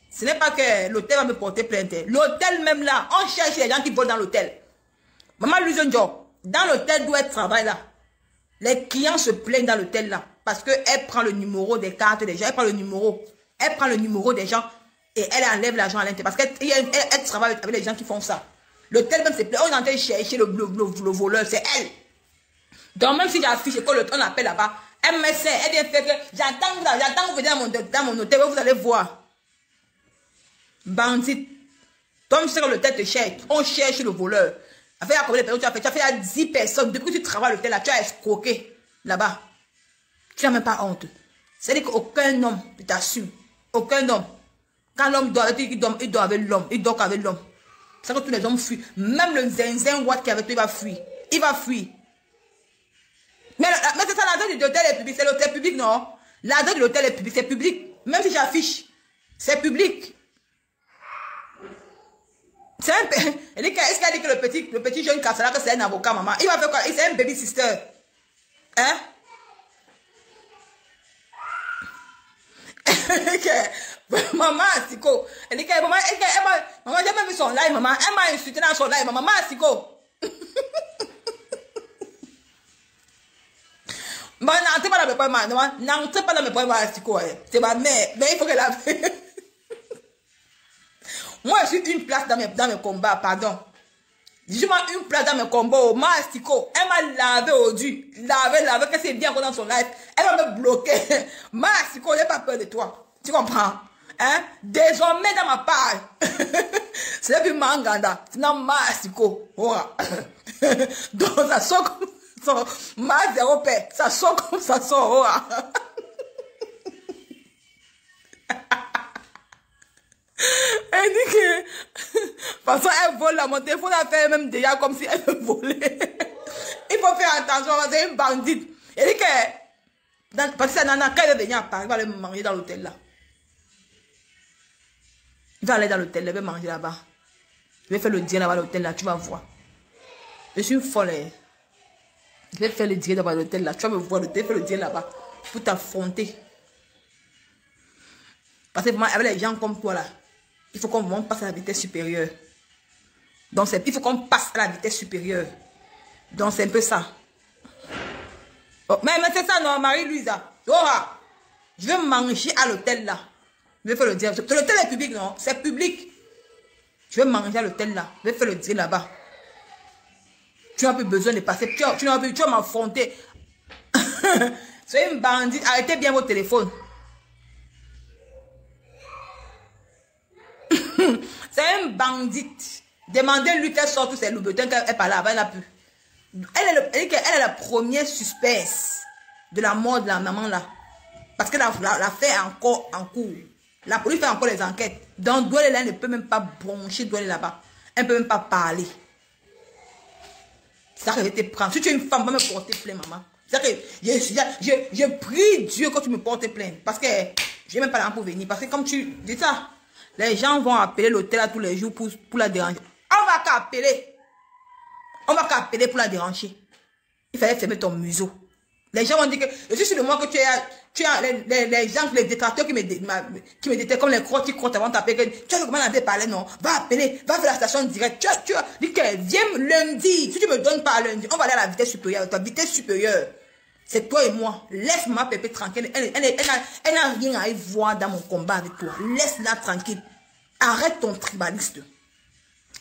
ce n'est pas que l'hôtel va me porter plainte. L'hôtel même là, on cherche les gens qui volent dans l'hôtel. Maman Louise Njo, dans l'hôtel d'où elle travaille là, les clients se plaignent dans l'hôtel là parce qu'elle prend le numéro des cartes des gens, elle prend le numéro, elle prend le numéro des gens et elle enlève l'argent à l'intérieur parce qu'elle travaille avec les gens qui font ça. L'hôtel même se plaît, on est en train de chercher le, le, le voleur, c'est elle. Donc même si j'affiche que le, on appelle là-bas, elle me sait, elle vient faire que j'attends j'attends vous venez dans mon, dans mon hôtel, vous allez voir. Bandit. Je sais que tête te cherche, on cherche le voleur. Avec tu as fait? À 10 personnes. Depuis que tu travailles l'hôtel là, tu as escroqué là-bas. Tu n'as même pas honte. C'est-à-dire qu'aucun homme t'assume. Aucun homme. Quand l'homme dort, il dort avec l'homme. Il dort avec l'homme. C'est que tous les hommes fuient. Même le zinzin Watt qui est avec il va fuir. Il va fuir. Mais, c'est ça, de l'hôtel public. C'est l'hôtel public, non? De l'hôtel est public. C'est public. Même si j'affiche, c'est public. C'est un... Est-ce qu'elle a dit que le petit, le petit jeune Kassala, que c'est un avocat, maman Il va faire quoi C'est un baby sister. Hein maman Asiko. Elle dit que maman, elle, elle, maman, j'ai même vu son live, maman. Elle m'a insulté dans son live, maman Asiko. Bon, n'entrez pas dans mes points, n'entrez pas dans mes points, Asiko. C'est ma mère. Mais il faut qu'elle a Moi, suis une place dans mes, dans mes combats, pardon. Suis une place dans mes combats. Mastico, elle m'a lavé aujourd'hui. Lavé, lavé, que c'est bien dans son live. Elle va me bloquer. Mastico, j'ai pas peur de toi. Tu comprends? Hein? Désormais dans ma page. c'est plus Manganda. C'est dans Mastico. Donc, ça sort comme ça. Ma zéro paix. Ça sort comme ça sort. Elle dit que, de toute façon, elle vole là. Mon téléphone a fait même déjà comme si elle volait. Il faut faire attention, c'est une bandite. Elle dit que, parce que c'est Nana, quand elle va venir à Paris, il va aller manger dans l'hôtel là. Il va aller dans l'hôtel, il va manger là-bas. Je vais faire le dîner là-bas l'hôtel là, tu vas voir. Je suis folle. Hein. Je vais faire le dîner là-bas l'hôtel là, tu vas me voir, je faire le dîner là-bas pour t'affronter. Parce que moi, avec les gens comme toi là, il faut qu'on passe à la vitesse supérieure. Donc, il faut qu'on passe à la vitesse supérieure. Donc, c'est un peu ça. Oh, mais, c'est ça, non, Marie-Louisa. Je vais manger à l'hôtel là. Je vais faire le dire. L'hôtel est public, non? C'est public. Je vais manger à l'hôtel là. Je vais faire le dire là-bas. Tu n'as plus besoin de passer. Tu, n'as plus, tu vas m'affronter. c'est une bandite. Arrêtez bien vos téléphones. c'est une bandite. Demandez-lui qu'elle sort tous ses loubetins qu'elle est pas là, elle n'a plus. Elle est, est la première suspecte de la mort de la maman là. Parce que la, la, fait encore en cours. La police fait encore les enquêtes. Donc Douelle là ne peut même pas broncher là-bas. Elle ne peut même pas parler. Ça que je te prends. Si tu es une femme, va me porter plainte, maman. C'est que je, prie Dieu que tu me portes plainte. Parce que je n'ai même pas l'argent pour venir. Parce que comme tu dis ça, les gens vont appeler l'hôtel tous les jours pour, pour la déranger. On va qu'appeler. On va qu'appeler pour la déranger. Il fallait fermer ton museau. Les gens vont dire que je suis sur le moment que tu as, tu as les, les, gens, les détracteurs qui me, qui me détectent comme les crocs qui croient avant de t'appeler. Tu as comment on parler, non? Va appeler, va faire la station directe. Tu as, tu as dit que viens lundi. Si tu me donnes pas lundi, on va aller à la vitesse supérieure. Ta vitesse supérieure, c'est toi et moi. Laisse ma pépé tranquille. Elle, n'a rien à y voir dans mon combat avec toi. Laisse-la tranquille. Arrête ton tribaliste.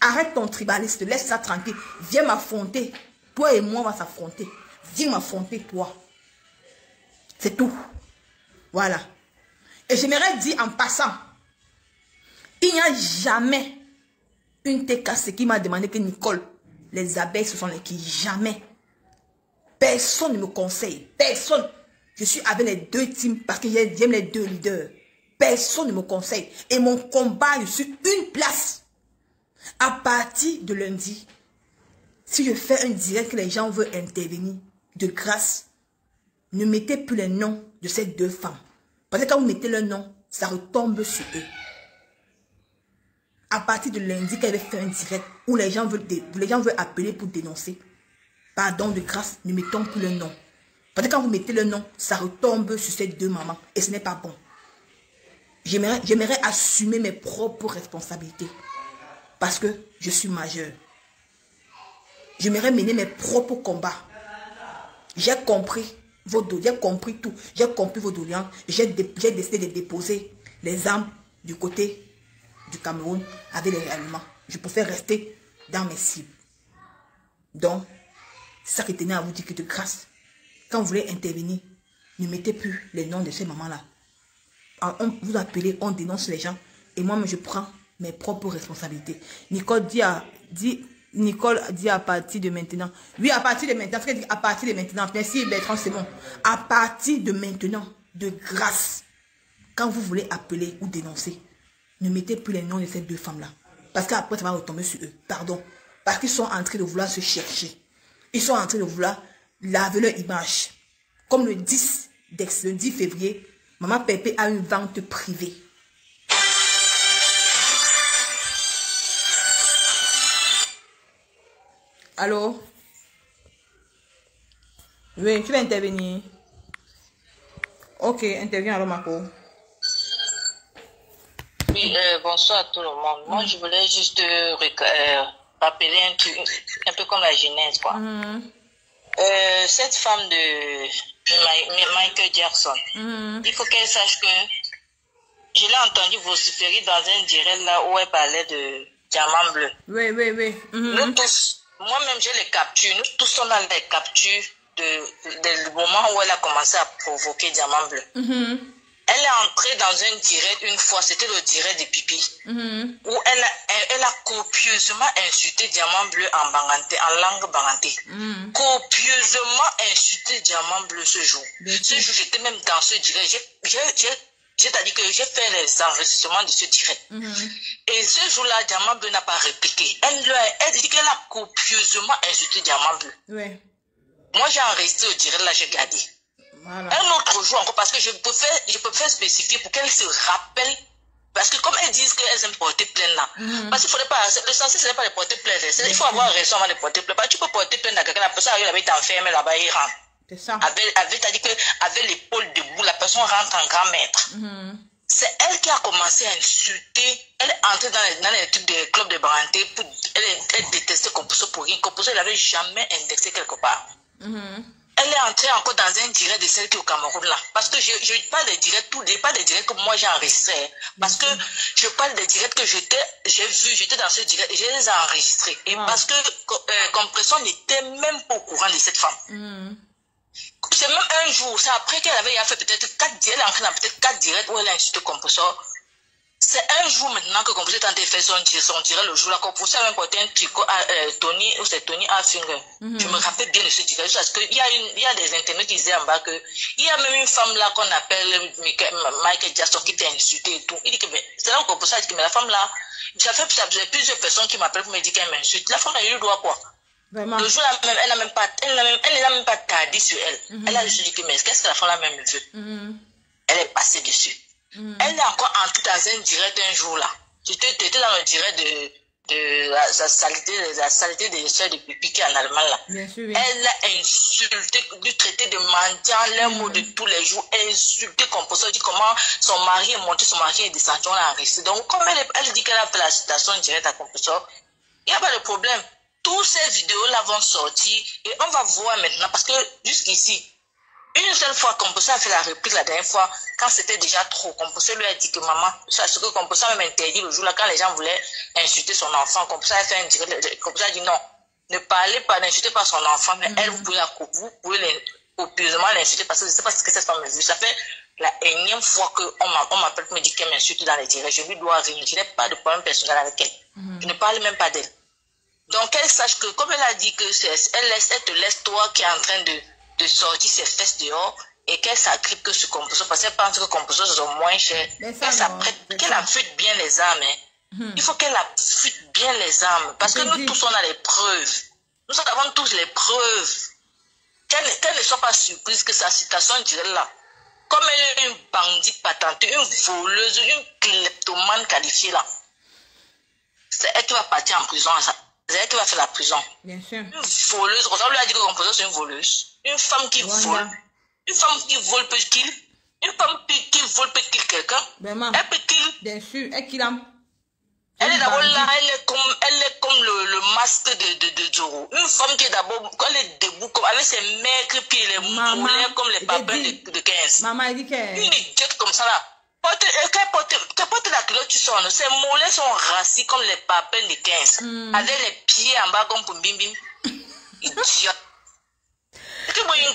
Arrête ton tribaliste. Laisse-la tranquille. Viens m'affronter. Toi et moi, on va s'affronter. Viens m'affronter, toi. C'est tout. Voilà. Et j'aimerais dire en passant, il n'y a jamais une TKC qui m'a demandé que Nicole, les abeilles, ce sont les qui. Jamais. Personne ne me conseille. Personne. Je suis avec les deux teams parce que j'aime les deux leaders. Personne ne me conseille. Et mon combat, je suis une place. À partir de lundi, si je fais un direct que les gens veulent intervenir, de grâce, ne mettez plus les noms de ces deux femmes. Parce que quand vous mettez le nom, ça retombe sur eux. À partir de lundi, qu'elle va faire un direct où les gens, veulent, les gens veulent appeler pour dénoncer, pardon de grâce, ne mettons plus le nom. Parce que quand vous mettez le nom, ça retombe sur ces deux mamans. Et ce n'est pas bon. J'aimerais assumer mes propres responsabilités. Parce que je suis majeure. J'aimerais mener mes propres combats. J'ai compris vos j'ai compris tout. J'ai compris vos doléances. J'ai décidé de déposer les armes du côté du Cameroun avec les réellement. Je préfère rester dans mes cibles. Donc, ça qui tenait à vous dire que de grâce, quand vous voulez intervenir, ne mettez plus les noms de ces mamans-là. Ah, vous appelez, on dénonce les gens. Et moi, je prends mes propres responsabilités. Nicole dit à, dit, Nicole dit à partir de maintenant. Oui, à partir de maintenant. À partir de maintenant. Merci Bertrand, c'est bon. À partir de maintenant, de grâce, quand vous voulez appeler ou dénoncer, ne mettez plus les noms de ces deux femmes-là. Parce qu'après, ça va retomber sur eux. Pardon. Parce qu'ils sont en train de vouloir se chercher. Ils sont en train de vouloir laver leur image. Comme le 10, le 10 février, Maman Pépé a une vente privée. Allô? Oui, tu vas intervenir. Ok, interviens alors, Marco. Oui, euh, bonsoir à tout le monde. Moi, je voulais juste euh, euh, rappeler un truc, un peu comme la genèse, quoi. Mm-hmm. Euh, cette femme de Michael Jackson, Mm-hmm. il faut qu'elle sache que je l'ai entendu vociférer dans un direct là où elle parlait de diamant bleu. Oui, oui, oui. Mhm. Nous tous, moi-même j'ai les captures, nous tous on a les captures de, de- du moment où elle a commencé à provoquer diamant bleu. Elle est entrée dans un direct une fois, c'était le direct de pipi, Mhm. où elle a, elle, elle a copieusement insulté diamant bleu en banganté, en langue banganté. Mhm. Copieusement insulté diamant bleu ce jour. Ce jour, j'étais même dans ce direct. J'ai- C'est-à-dire que j'ai fait les enregistrements de ce direct. Mhm. Et ce jour-là, Diamant Bleu n'a pas répliqué. Elle, dit qu'elle a copieusement insulté Diamant Bleu. Moi, j'ai enregistré au direct, là, j'ai gardé. Voilà. Un autre jour encore, parce que je peux faire, je peux faire spécifier pour qu'elle se rappelle. Parce que comme elles disent qu'elles aiment porter plainte là, parce qu'il faudrait pas, le sens ce n'est pas de porter plainte, c'est- il faut avoir raison avant de porter plainte. Que tu peux porter plainte à quelqu'un, la personne arrive là-bas, t'enferme là-bas, il rentre. C'est ça. Avec, avec, dit que, avec l'épaule debout, la personne rentre en grand maître. Mhm. C'est elle qui a commencé à insulter. Elle est entrée dans les, dans les trucs des clubs de Baranté. Elle, elle détestait Composo pour rien. Composo, il n'avait jamais indexé quelque part. Mhm. Elle est entrée encore dans un direct de celle qui est au Cameroun là. Parce que je, je parle des directs, tous des, pas des directs que moi j'ai enregistrés. hein. Parce que je parle des directs que j'étais, j'ai vu, j'étais dans ce direct et je les ai enregistrés. Et Ah. parce que euh, Compression n'était même pas au courant de cette femme. Mhm. C'est même un jour, c'est après qu'elle avait fait peut-être 4 directs, elle dans peut-être 4 directs où elle a insulté Composor. C'est un jour maintenant que train de faire son, direct- son direct le jour là. Composor a même porté un tricot à euh, Tony, ou c'est Tony Alfinger. Je me rappelle bien de ce direct parce qu'il y, a une- il y a des internautes qui disaient en bas que il y a même une femme là qu'on appelle Michael, Michael Jackson qui t'a insulté et tout. Il dit que mais, c'est là où Composor a dit que mais la femme là, fait, fait plusieurs personnes qui m'appellent pour me dire qu'elle m'insulte. La femme a eu le droit quoi. Vraiment. Le jour là même, elle n'a même pas, elle n'a même, elle n'a même pas tardé sur elle. Elle a juste dit que, mais qu'est-ce que la femme là même veut? Mhm. Elle est passée dessus. Elle est encore entrée dans un direct un jour là. J'étais, j'étais dans le direct de, de la, la saleté, la saleté des soeurs de pipi qui est en Allemagne là. Bien sûr, oui. Elle a insulté, lui traité de mendiant, les mots de tous les jours, insulté Composeur, dit comment son mari est monté, son mari est descendu, on l'a enregistré. Donc, comme elle, elle dit qu'elle a fait la citation directe à Composeur, il n'y a pas de problème. Toutes ces vidéos-là vont sortir et on va voir maintenant parce que jusqu'ici, une seule fois, Composeur a fait la réplique la dernière fois, quand c'était déjà trop. Composeur lui a dit que maman, ce que Composeur a même interdit le jour-là, quand les gens voulaient insulter son enfant. Composeur a fait un direct, Composeur a dit non, ne parlez pas, n'insultez pas son enfant, mais elle, vous pouvez, la, vous pouvez copieusement l'insulter parce que je ne sais pas ce que cette femme a vu. Ça fait la énième fois qu'on m'a- on m'appelle pour me dire qu'elle m'insulte dans les directs. Je lui dois rien. Je n'ai pas de problème personnel avec elle. Je ne parle même pas d'elle. Donc, qu'elle sache que, comme elle a dit que c'est, elle, laisse, elle te laisse toi qui est en train de, de sortir ses fesses dehors et qu'elle s'agrippe que ce composant parce qu'elle pense que composants sont moins chers. Ça, Qu'elle affûte bien les âmes. hein. Il faut qu'elle affûte bien les âmes parce que nous tous, on a les preuves. Nous avons tous les preuves. Qu'elle ne- qu'elle ne soit pas surprise que sa citation dirait là. Comme elle est une bandite patentée, une voleuse, une kleptomane qualifiée là. C'est elle qui va partir en prison. ça. Elle qui va faire la prison. Bien sûr. Une voleuse, on lui a dit que composant c'est une voleuse. Une femme qui Voilà. vole. Une femme qui vole peut kill. Une femme qui, qui vole peut kill quelqu'un. Elle peut kill. Bien sûr. Et qu'il a. Elle est d'abord là, elle est comme, elle est comme le, le masque de, de, de Zoro. Une femme qui est d'abord, quand elle est debout, comme, avec ses maigres pieds, les mollets comme les papins de, de 15. Maman, il dit que. Une idiote comme ça là. Euh, qu'elle porte, la culotte, tu non? Ses mollets sont rassis comme les papins de 15. Mm. Avec les pieds en bas comme pour bim bim. Idiote. Et tu vois une,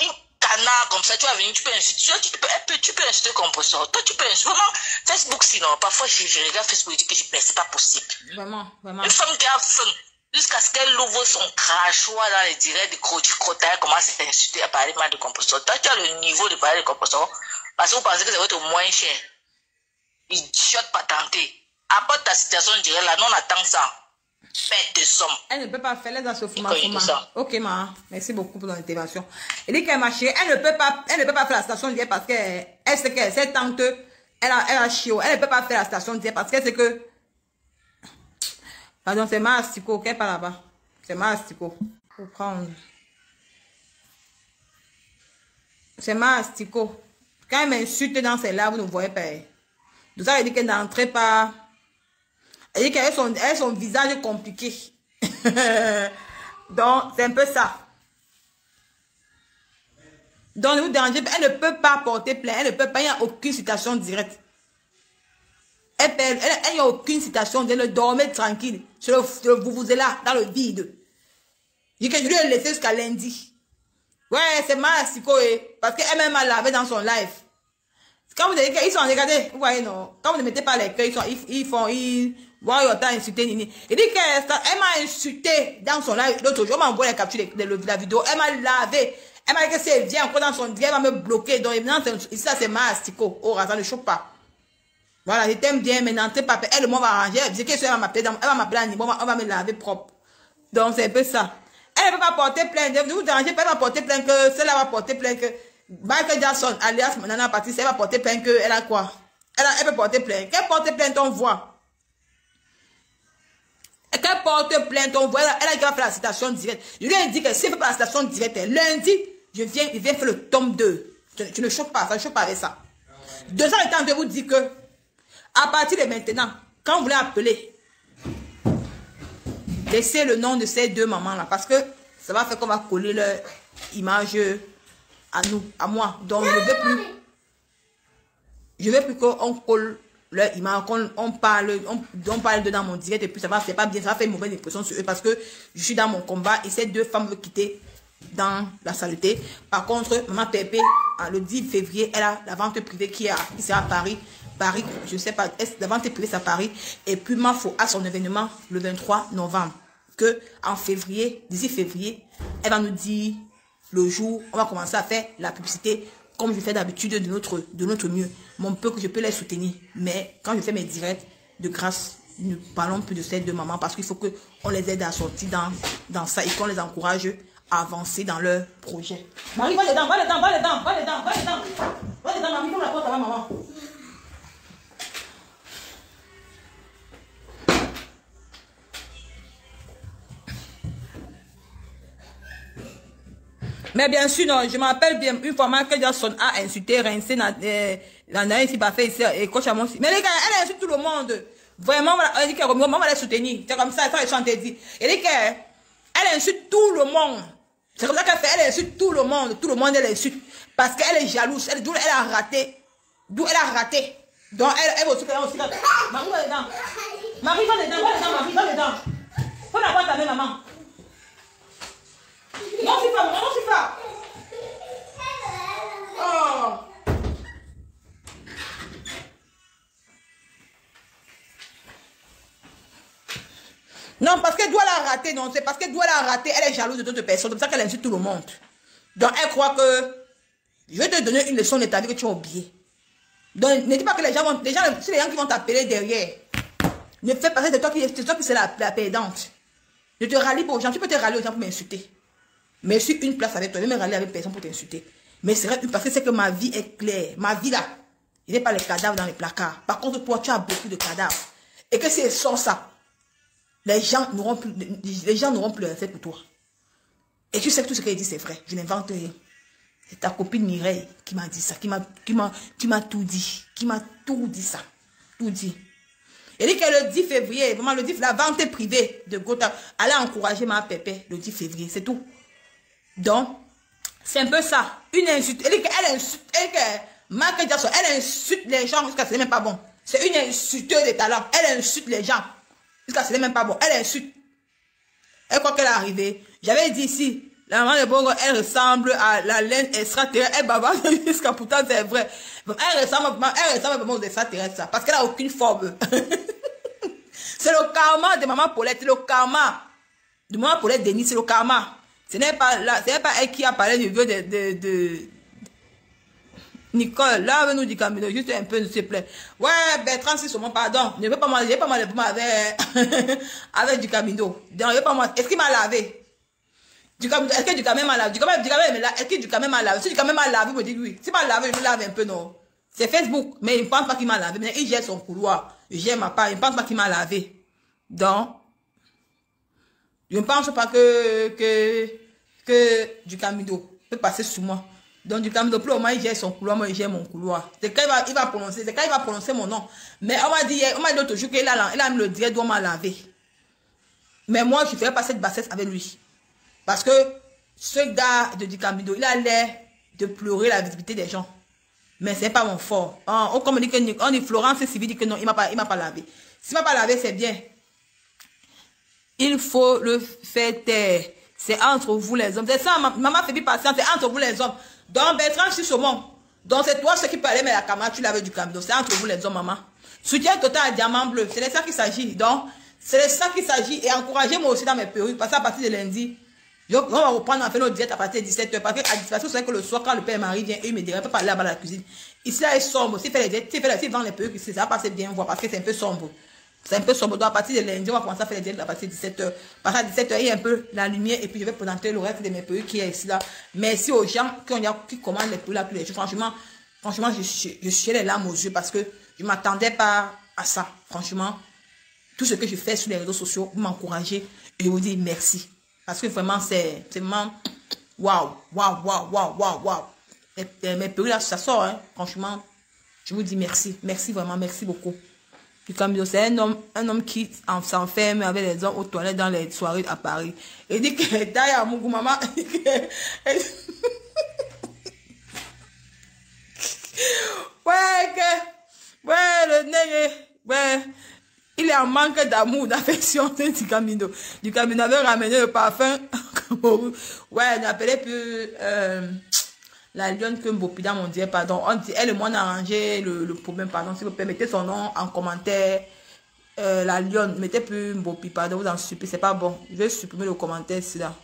une canard comme ça, tu vas venir, tu peux insulter, tu, tu peux, peut- tu peux insulter comme pour ça. Toi, tu peux insulter. Vraiment, Facebook, sinon, parfois, je, je regarde Facebook et je dis que je- mais c'est pas possible. Vraiment. Vraiment. Une femme qui a faim, jusqu'à ce qu'elle ouvre son crachoir dans les directs crotta, elle commence à s'insulter, à parler mal de composteur. Toi, tu as le niveau de parler de composteur, parce que vous pensez que ça va être moins cher. Idiote patenté. apporte ta situation directe là, non, on attend ça. Perte de somme. Elle ne peut pas faire les dans ce. Ok, ma. Merci beaucoup pour ton intervention. Elle dit qu'elle m'a chérie, elle ne peut pas, elle ne peut pas faire la station directe parce qu'elle sait que cette tante, elle a, elle a chiot. Elle ne peut pas faire la station directe parce qu'elle sait que, pardon, c'est ma astico, qu'elle pas là-bas. C'est ma astico. Faut prendre. C'est ma astico. Quand elle m'insulte dans ses là, vous ne voyez pas. Donc ça veut dire qu'elle n'entrait pas. Elle dit qu'elle a son, elle visage compliqué. Donc, c'est un peu ça. Donc, dérangez pas. Elle ne peut pas porter plainte. Elle ne peut pas. Il n'y a aucune citation directe. Elle elle, elle, n'y a aucune citation. Elle dormez tranquille. Je, le, vous vous êtes là, dans le vide. Je lui ai laissé jusqu'à lundi. Ouais, c'est mal, eh, parce qu'elle-même a lavé dans son live. Quand vous dites qu'ils sont, regardez, vous voyez, non. Quand vous ne mettez pas les cœurs, ils, sont, ils, ils font, ils, voient ont insulté Nini. Il dit qu'elle m'a insulté dans son live l'autre jour. M'a envoyé la capture de, la vidéo. Elle m'a lavé. Elle m'a dit que elle vient encore dans son elle va me bloquer. Donc, maintenant, ça, c'est mastico. Oh, ça ne choque pas. Voilà, je t'aime bien, mais n'entrez pas. Elle, moi, va arranger. Elle que elle va m'appeler, elle va m'appeler à on va me laver propre. Donc, c'est un peu ça. Elle ne peut pas porter plainte. Ne vous pas, elle va porter plainte que celle-là va porter plainte que Michael Jackson, alias Nana Patrice, elle va porter plainte que elle a quoi? Elle, elle peut porter plainte. Qu'elle porte plainte, on voit. Qu'elle porte plainte, on voit. Elle a, elle a fait la citation directe. Je lui ai dit que si elle fait pas la citation directe, lundi, je viens, je viens faire le tome 2. Tu, ne choques pas, ça ne choque pas avec ça. Deux ans de temps, je vous dis que, à partir de maintenant, quand vous voulez appeler, laissez le nom de ces deux mamans-là, parce que ça va faire qu'on va coller leur image à nous, à moi. Donc, je ne veux plus, je veux plus qu'on colle leur image, qu'on on parle, on, on, parle de dans mon direct et puis ça va, c'est pas bien, ça va faire une mauvaise impression sur eux parce que je suis dans mon combat et ces deux femmes veulent quitter dans la saleté. Par contre, maman Pépé, le 10 février, elle a la vente privée qui, a, qui sera à Paris. Paris, je sais pas, est la vente privée c'est à Paris. Et puis Mafo a son événement le 23 novembre. Que en février, 10 février, elle va nous dire le jour, on va commencer à faire la publicité comme je fais d'habitude de notre, de notre mieux. Mon peu que je peux les soutenir. Mais quand je fais mes directs, de grâce, ne parlons plus de ces deux mamans parce qu'il faut qu'on les aide à sortir dans, dans ça et qu'on les encourage à avancer dans leur projet. Marie, va dedans, va dedans, va dedans, va dedans, va dedans. Va dedans, Marie, la porte à ma maman. Mais bien sûr, non, je m'appelle bien une fois que Jackson a insulté, rincé, n'a ici, pas fait ici, et coach à mon Mais les gars, elle insulte tout le monde. Vraiment, elle dit que maman va les soutenir. C'est comme ça, ça, je t'ai dit. Elle dit qu'elle insulte tout le monde. C'est comme ça qu'elle fait, elle insulte tout le monde. Tout le monde, elle insulte. Parce qu'elle est jalouse. Elle, d'où elle a raté. D'où elle a raté. Donc, elle, elle va aussi, elle aussi. Marie, va dedans. Marie, va dedans, va dedans, Marie, va dedans. Faut la voir ta main, maman. Non, c'est pas, non, c'est pas. Oh. Non, parce qu'elle doit la rater, non, c'est parce qu'elle doit la rater, elle est jalouse de d'autres personnes, c'est pour ça qu'elle insulte tout le monde. Donc, elle croit que je vais te donner une leçon de ta vie que tu as oublié. Donc, ne dis pas que les gens vont, les gens, c'est les gens qui vont t'appeler derrière. Ne fais pas de toi qui, c'est toi qui c'est la, la perdante. Je te rallie pour les gens, tu peux te rallier aux gens pour m'insulter. Mais je suis une place avec toi, je ne me rallier avec personne pour t'insulter. Mais c'est vrai, parce que c'est que ma vie est claire. Ma vie là, il n'est pas les cadavres dans les placards. Par contre, toi, tu as beaucoup de cadavres. Et que si elles sont ça, les gens n'auront plus, les gens plus fait pour toi. Et tu sais que tout ce qu'elle dit, c'est vrai. Je n'invente rien. C'est ta copine Mireille qui m'a dit ça, qui m'a, qui m'a, tout dit, qui m'a tout dit ça. Tout dit. Elle dit que le 10 février, vraiment le 10, la vente privée de Gotha, elle a encouragé ma pépé le 10 février, c'est tout. Donc, c'est un peu ça. Une insulte. Elle insulte, elle, elle insulte les gens jusqu'à ce n'est même pas bon. C'est une insulteuse de talent. Elle insulte les gens jusqu'à ce n'est même pas bon. Elle insulte. Elle croit qu'elle est arrivée. J'avais dit ici, la maman de Bongo, elle ressemble à la laine extraterrestre. Elle bavarde jusqu'à pourtant c'est vrai. Elle ressemble, elle ressemble vraiment aux extraterrestres. Parce qu'elle a aucune forme. c'est le karma de maman Paulette. C'est le karma de maman Paulette Denis. C'est le karma. Ce n'est pas là, ce pas elle qui a parlé du vieux de, de, de Nicole, lave-nous du camion, juste un peu, s'il te plaît. Ouais, Bertrand, c'est sûrement, pardon. Je ne veux pas manger, pas mal avec, avec du camino. Donc, je pas moi. Est-ce qu'il m'a lavé? Du camion, est-ce que du camion m'a lavé? Du camion, du camion, est-ce que du camion m'a lavé? Si du camion m'a lavé, me dit oui. Si m'a lavé, je lave un peu, non. C'est Facebook, mais il ne pense pas qu'il m'a lavé. Mais il gère son couloir. Il gère ma part. Il ne pense pas qu'il m'a lavé. Donc, je ne pense pas que, que, du camino peut passer sous moi. Donc, du camino, plus au moins, il gère son couloir, moi, il gère mon couloir. C'est quand il va, il va prononcer, c'est quand il va prononcer mon nom. Mais on m'a dit, on m'a dit l'autre jour qu'il a, il a le direct doit m'a lavé. Mais moi, je ne ferai pas cette bassesse avec lui. Parce que ce gars de Dicamido, il a l'air de pleurer la visibilité des gens. Mais ce n'est pas mon fort. On, on, dit que on dit Florence Sylvie dit que non, il ne m'a pas lavé. S'il ne m'a pas lavé, c'est bien. Il faut le faire taire. C'est entre vous les hommes. C'est ça, maman patiente, c'est entre vous les hommes. Donc, Bertrand Saumon. Donc, c'est toi ce qui parlait, mais la caméra, tu l'avais du camion. C'est entre vous les hommes, maman. Soutien total à diamant bleu. C'est de ça qu'il s'agit. Donc, c'est de ça qu'il s'agit. Et encouragez-moi aussi dans mes perruques. Parce qu'à partir de lundi, on va reprendre en fait nos diètes à partir de 17h. Parce qu'à 17h, c'est que le soir, quand le père Marie vient, il me dirait, pas parler là-bas dans la cuisine. Ici, là, est sombre. S'il fait les diètes, s'il fait les perruques, ça va passer bien voir parce que c'est un peu sombre. C'est un peu sombre. Donc, à partir de lundi, on va commencer à faire les diètes à partir de 17h. Parce qu'à 17h, il y a un peu la lumière et puis je vais présenter le reste de mes perruques qui est ici là. Merci aux gens qui, ont, qui commandent les perruques là les. Franchement, franchement, je, je, je suis les larmes aux yeux parce que je ne m'attendais pas à ça. Franchement, tout ce que je fais sur les réseaux sociaux, vous m'encouragez et vous dis merci. Parce que vraiment, c'est vraiment waouh, waouh, waouh, waouh, waouh, waouh. Mes perruques là, ça sort, hein. franchement. Je vous dis merci. Merci vraiment, merci beaucoup. Du camion, c'est un homme, un homme qui s'enferme avec les hommes aux toilettes dans les soirées à Paris. Il dit que d'ailleurs, mon maman, ouais, que, ouais, le nègre, ouais, il est en manque d'amour, d'affection du camino. Du camino avait ramené le parfum. ouais, n'appelait plus euh, la lionne que Mbopida mon dieu, pardon. On dit, elle et moi on a arrangé le, le problème, pardon. Si vous permettez son nom en commentaire, euh, la lionne, mettez plus Mbopi, pardon, vous en supplie, c'est pas bon. Je vais supprimer le commentaire ici là.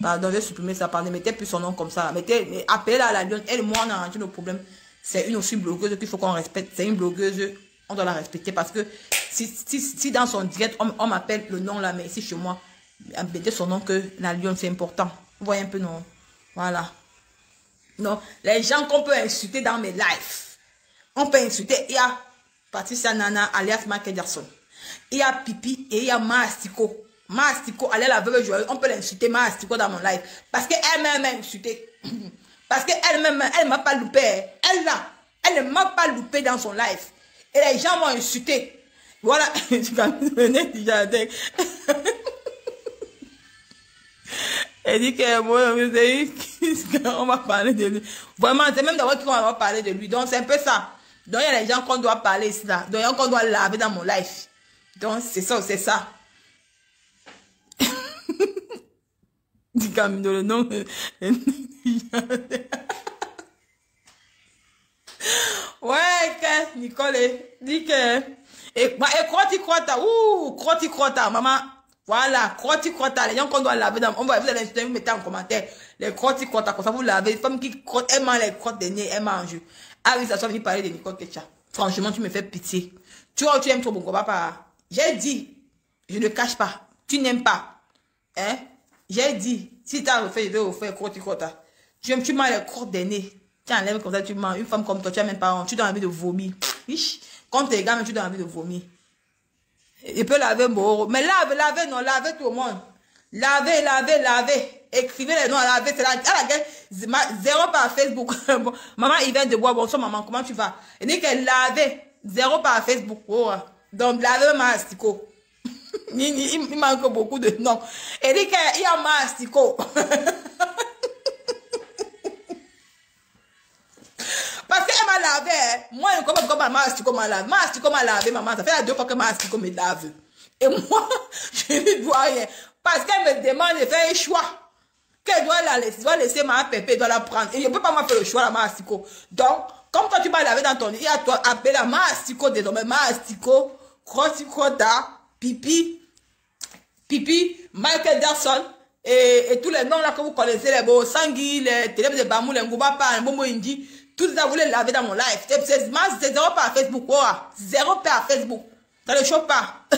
Pardon, je vais supprimer ça, pardon. Mettez plus son nom comme ça. Mettez, appelez la, la lionne, elle et moi on a arrangé le problème. C'est une aussi blogueuse qu'il faut qu'on respecte. C'est une blogueuse, on doit la respecter parce que si, si, si dans son direct, on, on m'appelle le nom là, mais ici chez moi, mettez son nom que la lionne, c'est important. Vous voyez un peu, non? Voilà. Non, les gens qu'on peut insulter dans mes lives. On peut insulter. Il y a Patricia Nana, alias Michael Jackson. Il y a Pipi et il y a Mastico. Mastico, elle est la veuve joyeuse. On peut l'insulter Mastico dans mon live. Parce qu'elle-même m'a insulté. Parce qu'elle-même, elle ne m'a pas loupé. Elle là, elle ne m'a pas loupé dans son live. Et les gens m'ont insulté. Voilà. Elle dit que moi, on va parler de lui. Vraiment, c'est même d'abord qu'on va parler de lui. Donc, c'est un peu ça. Donc, il y a les gens qu'on doit parler ici, là. Donc, il y a qu'on doit laver dans mon live. Donc, c'est ça, c'est ça. Dis Camino, le nom. ouais, que Nicole, dit que. Et, et crotti crotta, ouh, crotti crotta, maman. Voilà, crotti crotta, les gens qu'on doit laver dans, on va, vous allez vous mettez en commentaire, les crotti crotta, comme ça vous lavez, les femmes qui crotte, elles mangent les crottes de nez, elles mangent. Ah oui, ça soit venu parler de Nicole Ketcha. Franchement, tu me fais pitié. Tu vois, tu aimes trop mon papa. J'ai dit, je ne cache pas, tu n'aimes pas. Hein? J'ai dit, si tu as refait, je vais refaire crotti crotta. Tu aimes, tu manges les crottes de nez. Tu enlèves comme ça, tu manges. Une femme comme toi, tu as même pas honte. Tu donnes envie de vomir. Quand t'es gars, tu donnes envie de vomir. Il peut laver bon. Mais lave, lavez, non, lavez tout le monde. Lavez, lavez, lavez. Écrivez les noms à laver. C'est la, à la gueule. Zéro par Facebook. maman, il vient de boire. Bonsoir, maman, comment tu vas? Il dit que lavez. Zéro par Facebook. Oh. Donc, lavez mastico. il, il, il, manque beaucoup de noms. Il dit qu'il y a mastico. Parce qu'elle m'a lavé. Hein. Moi, je comprends pourquoi maman Astico m'a lavé. Maman Astico m'a lavé, maman. Ça fait la deux fois que maman Astico me lave. Et moi, je ne dois rien. Parce qu'elle me demande de faire un choix. Qu'elle doit la laisser, doit laisser ma pépé, doit la prendre. Et je ne peux pas moi faire le choix, la maman Astico. Donc, comme toi, tu m'as lavé dans ton lit, a toi, appelle la maman Astico désormais. Maman Astico, Crossicota, Pipi, Pipi, Michael Jackson, et, et tous les noms là que vous connaissez, les beaux Sangui, les télèbres de Bamou, les Ngoubapa, les Momo Indi, Tout ça, vous voulez laver dans mon live. C'est zéro pas à Facebook. Oh, zéro pas à Facebook. Ça ne chauffe pas.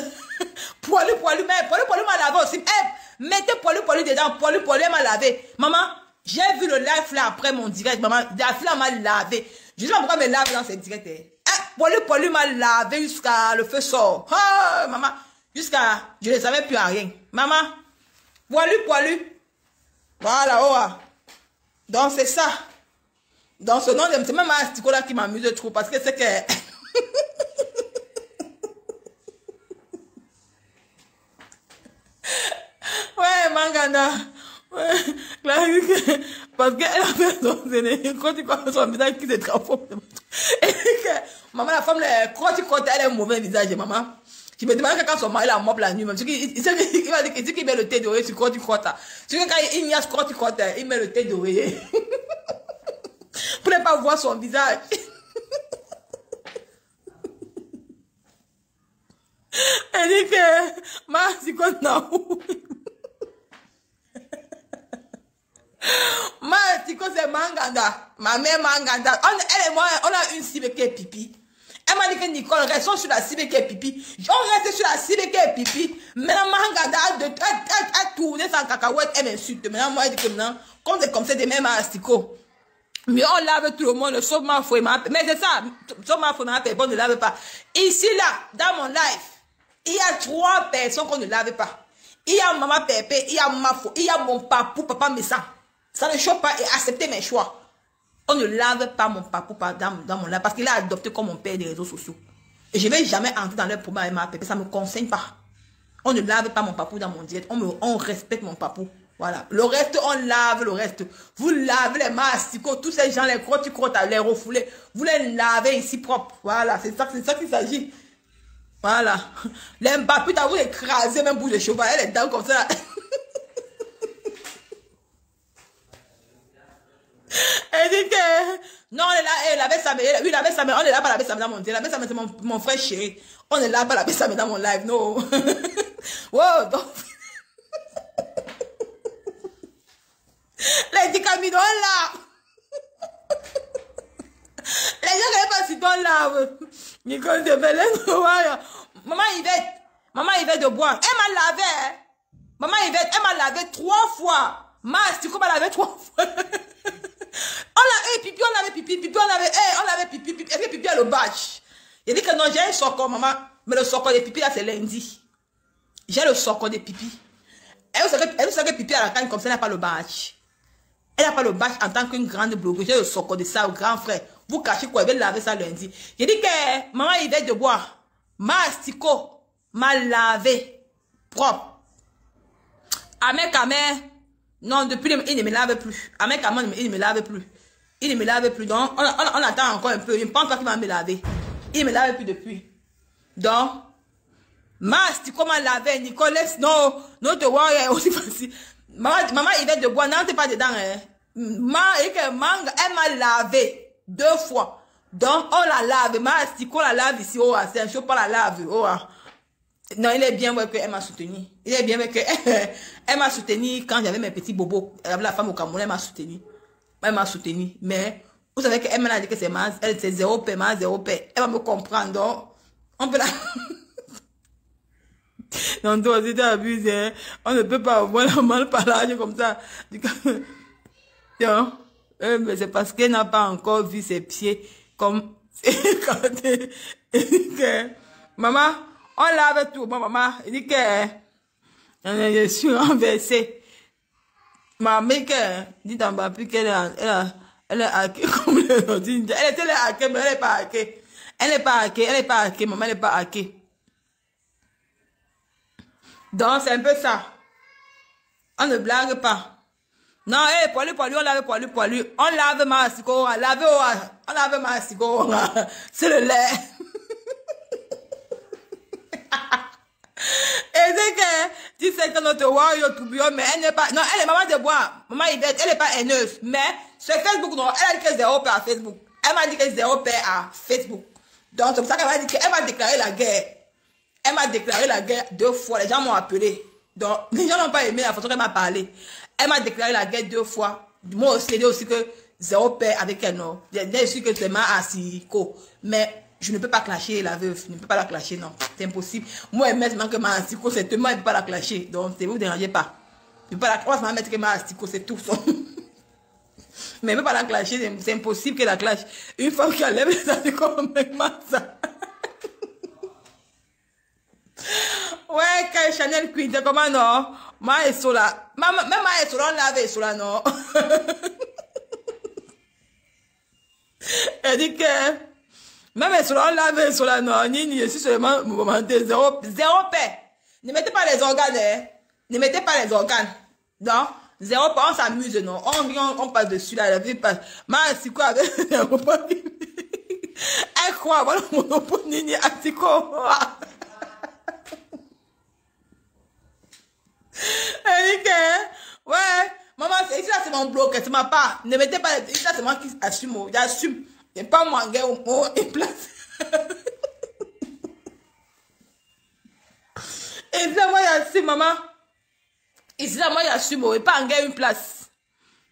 poilu, poilu, mais poilu, poilu m'a lavé aussi. Eh, mettez poilu, poilu dedans. Poilu, poilu m'a lavé. Maman, j'ai vu le live là après mon direct. Maman, la fille m'a lavé. Je sais pas pourquoi me dans cette direct. Eh, poilu, poilu m'a lavé jusqu'à le feu sort. Oh, maman, jusqu'à, je ne savais plus à rien. Maman, poilu, poilu. Voilà, oh. Donc c'est ça. Dans ce nom, c'est même Astico là qui m'amuse trop parce que c'est que... ouais, Mangana. Ouais, parce qu'elle a fait son zéné. Quand tu vois son visage qui se transforme. Et que, maman, la femme, quand tu comptes, elle a un mauvais visage, maman. Je me demande quand son mari la mob la nuit, même. Il dit qu'il met le thé doré sur quoi tu crottes. Tu quand il y a quoi tu crottes, il met le thé doré. Pas voir son visage. Elle dit que, ma, quoi, non? Ma, c'est Manganda? Ma mère Manganda. On, elle et moi, on a une cible qui est pipi. Elle m'a dit que Nicole, restons sur la cible qui est pipi. On reste sur la cible qui est pipi. Maintenant, Manganda a, a, a, tourné sans cacahuète, elle m'insulte. Maintenant, moi, elle dit que maintenant, comme c'est comme c'est des mêmes asticots. Mais on lave tout le monde, sauf ma foi, mais c'est ça, sauf ma foi, ma on ne lave pas. Ici, là, dans mon live, il y a trois personnes qu'on ne lave pas. Il y a maman Pépé, il y a ma foi, il y a mon papou, papa Messa. Ça ne choque pas et accepter mes choix. On ne lave pas mon papou dans, dans mon live parce qu'il a adopté comme mon père des réseaux sociaux. Et je ne vais jamais entrer dans leur problème avec ma Pépé, ça ne me conseille pas. On ne lave pas mon papou dans mon direct, on, on respecte mon papou. Voilà. Le reste, on lave le reste. Vous lavez les masticots, tous ces gens, les crottes, crottes, les refoulés. Vous les lavez ici propre. Voilà, c'est ça, c'est ça qu'il s'agit. Voilà. Les Mbappé, vous écrasez même bouche de cheval, les dents comme ça. Elle dit que, non, on est là, elle avait sa mère, oui, avait sa mère, on est là, pas laver sa mère dans mon laver sa mère, c'est mon, frère chéri. On est là, pas laver sa mère dans mon live, non. wow, donc. Les dicamidons là. Les gens ne pas si ton là. Nicole de Belen. Maman Yvette. Maman Yvette de bois. Elle m'a lavé. Hein. Maman Yvette, elle m'a lavé trois fois. Mas, tu m'a lavé trois fois. on l'a, pipi, on l'avait pipi, pipi, on l'avait, hey, on l'avait pipi, pipi, et pipi à le bâche. Il dit que non, j'ai un socor, maman. Mais le socor de pipi là, c'est lundi. J'ai le socor de pipi. Elle vous savez que pipi à la canne comme ça, n'a pas le badge. Elle n'a pas le badge en tant qu'une grande blogueuse. J'ai le socor de ça au grand frère. Vous cachez quoi? Elle va laver ça lundi. J'ai dit que maman Yvette de bois, ma astico, m'a lavé propre. Avec Amé, non, depuis, il ne me lave plus. Avec Amé, il ne me lave plus. Il ne me lave plus. Donc, on, attend encore un peu. Je ne pense pas qu'il va me laver. Il ne me lave plus depuis. Donc, Mas, tu laver, Nicole, non, non, te voir aussi facile. Maman, maman Yvette de bois, n'entre pas dedans, hein. Ma, elle m'a lavé deux fois. Donc, on la lave. Ma, si qu'on la lave ici, oh, c'est un chaud pas la lave, oh, ah. Non, il est bien vrai qu'elle m'a soutenu. Il est bien vrai qu'elle elle m'a soutenu quand j'avais mes petits bobos. La femme au Cameroun, elle m'a soutenu. Elle m'a soutenu. Mais, vous savez qu'elle m'a dit que c'est ma, elle, c'est zéro paiement, zéro paix. Elle va me comprendre. Donc, on peut la... Non, toi aussi, tu abuses, hein. On ne peut pas avoir la mal parlage comme ça. Non. Euh, mais c'est parce qu'elle n'a pas encore vu ses pieds comme quand que, maman, on lave tout. Bon, maman, il dit que je suis renversée. Maman, que, dit dans ma qu'elle est, elle a, elle est hackée comme le Elle était hackée, mais elle n'est pas hackée. Elle n'est pas hackée, elle n'est pas hackée, maman, elle n'est pas hackée. Donc, c'est un peu ça. On ne blague pas. Non, eh, poilu, poilu, on lave poilu, poilu. On lave ma on lave, on lave ma C'est le lait. Et c'est que, tu sais que notre warrior tout bien, mais elle n'est pas, non, elle est maman de bois. Maman Yvette, elle n'est pas haineuse. Mais, sur Facebook, non, elle a dit que zéro paix à Facebook. Elle m'a dit que zéro paix à Facebook. Donc, c'est pour ça qu'elle m'a dit qu'elle m'a déclaré la guerre. Elle m'a déclaré la guerre deux fois. Les gens m'ont appelé. Donc, les gens n'ont pas aimé la façon qu'elle m'a parlé. Elle m'a déclaré la guerre deux fois. Moi aussi, dit aussi que zéro paix avec elle, non. Bien sûr que c'est ma assiko. Mais je ne peux pas clasher la veuve. Je ne peux pas la clasher, non. C'est impossible. Moi, maintenant que ma assiko, c'est tellement, je ne peux pas la clasher. Donc, ne vous dérangez pas. Je ne peux pas la clasher, mettre que ma assiko, c'est tout. Mais je ne peux pas la clasher. C'est impossible que la clash. Une femme qui enlève les asticots avec ça. Ouais, quand Chanel Queen, comment non? Ma et Sola. Même ma et Sola, on lave et Sola, non? Elle dit que, même et Sola, on lave et Sola, non? Ni, je suis seulement momenté, zéro, zéro paix. Ne mettez pas les organes, hein? Ne mettez pas les organes. Non? Zéro paix, on s'amuse, non? On vient, on passe dessus, là, la vie passe. Ma, c'est quoi? Avec zéro paix? Elle croit avoir le monopole, Nini, Atiko. Elle dit que, ouais, maman, ici là c'est mon bloc, c'est ma part. Ne mettez pas, ici là c'est moi qui assume, oh, j'assume. Et pas moi, gars, on est place. Et là, moi, j'assume, maman. Ici là, moi, j'assume, oh, et pas en gars une place.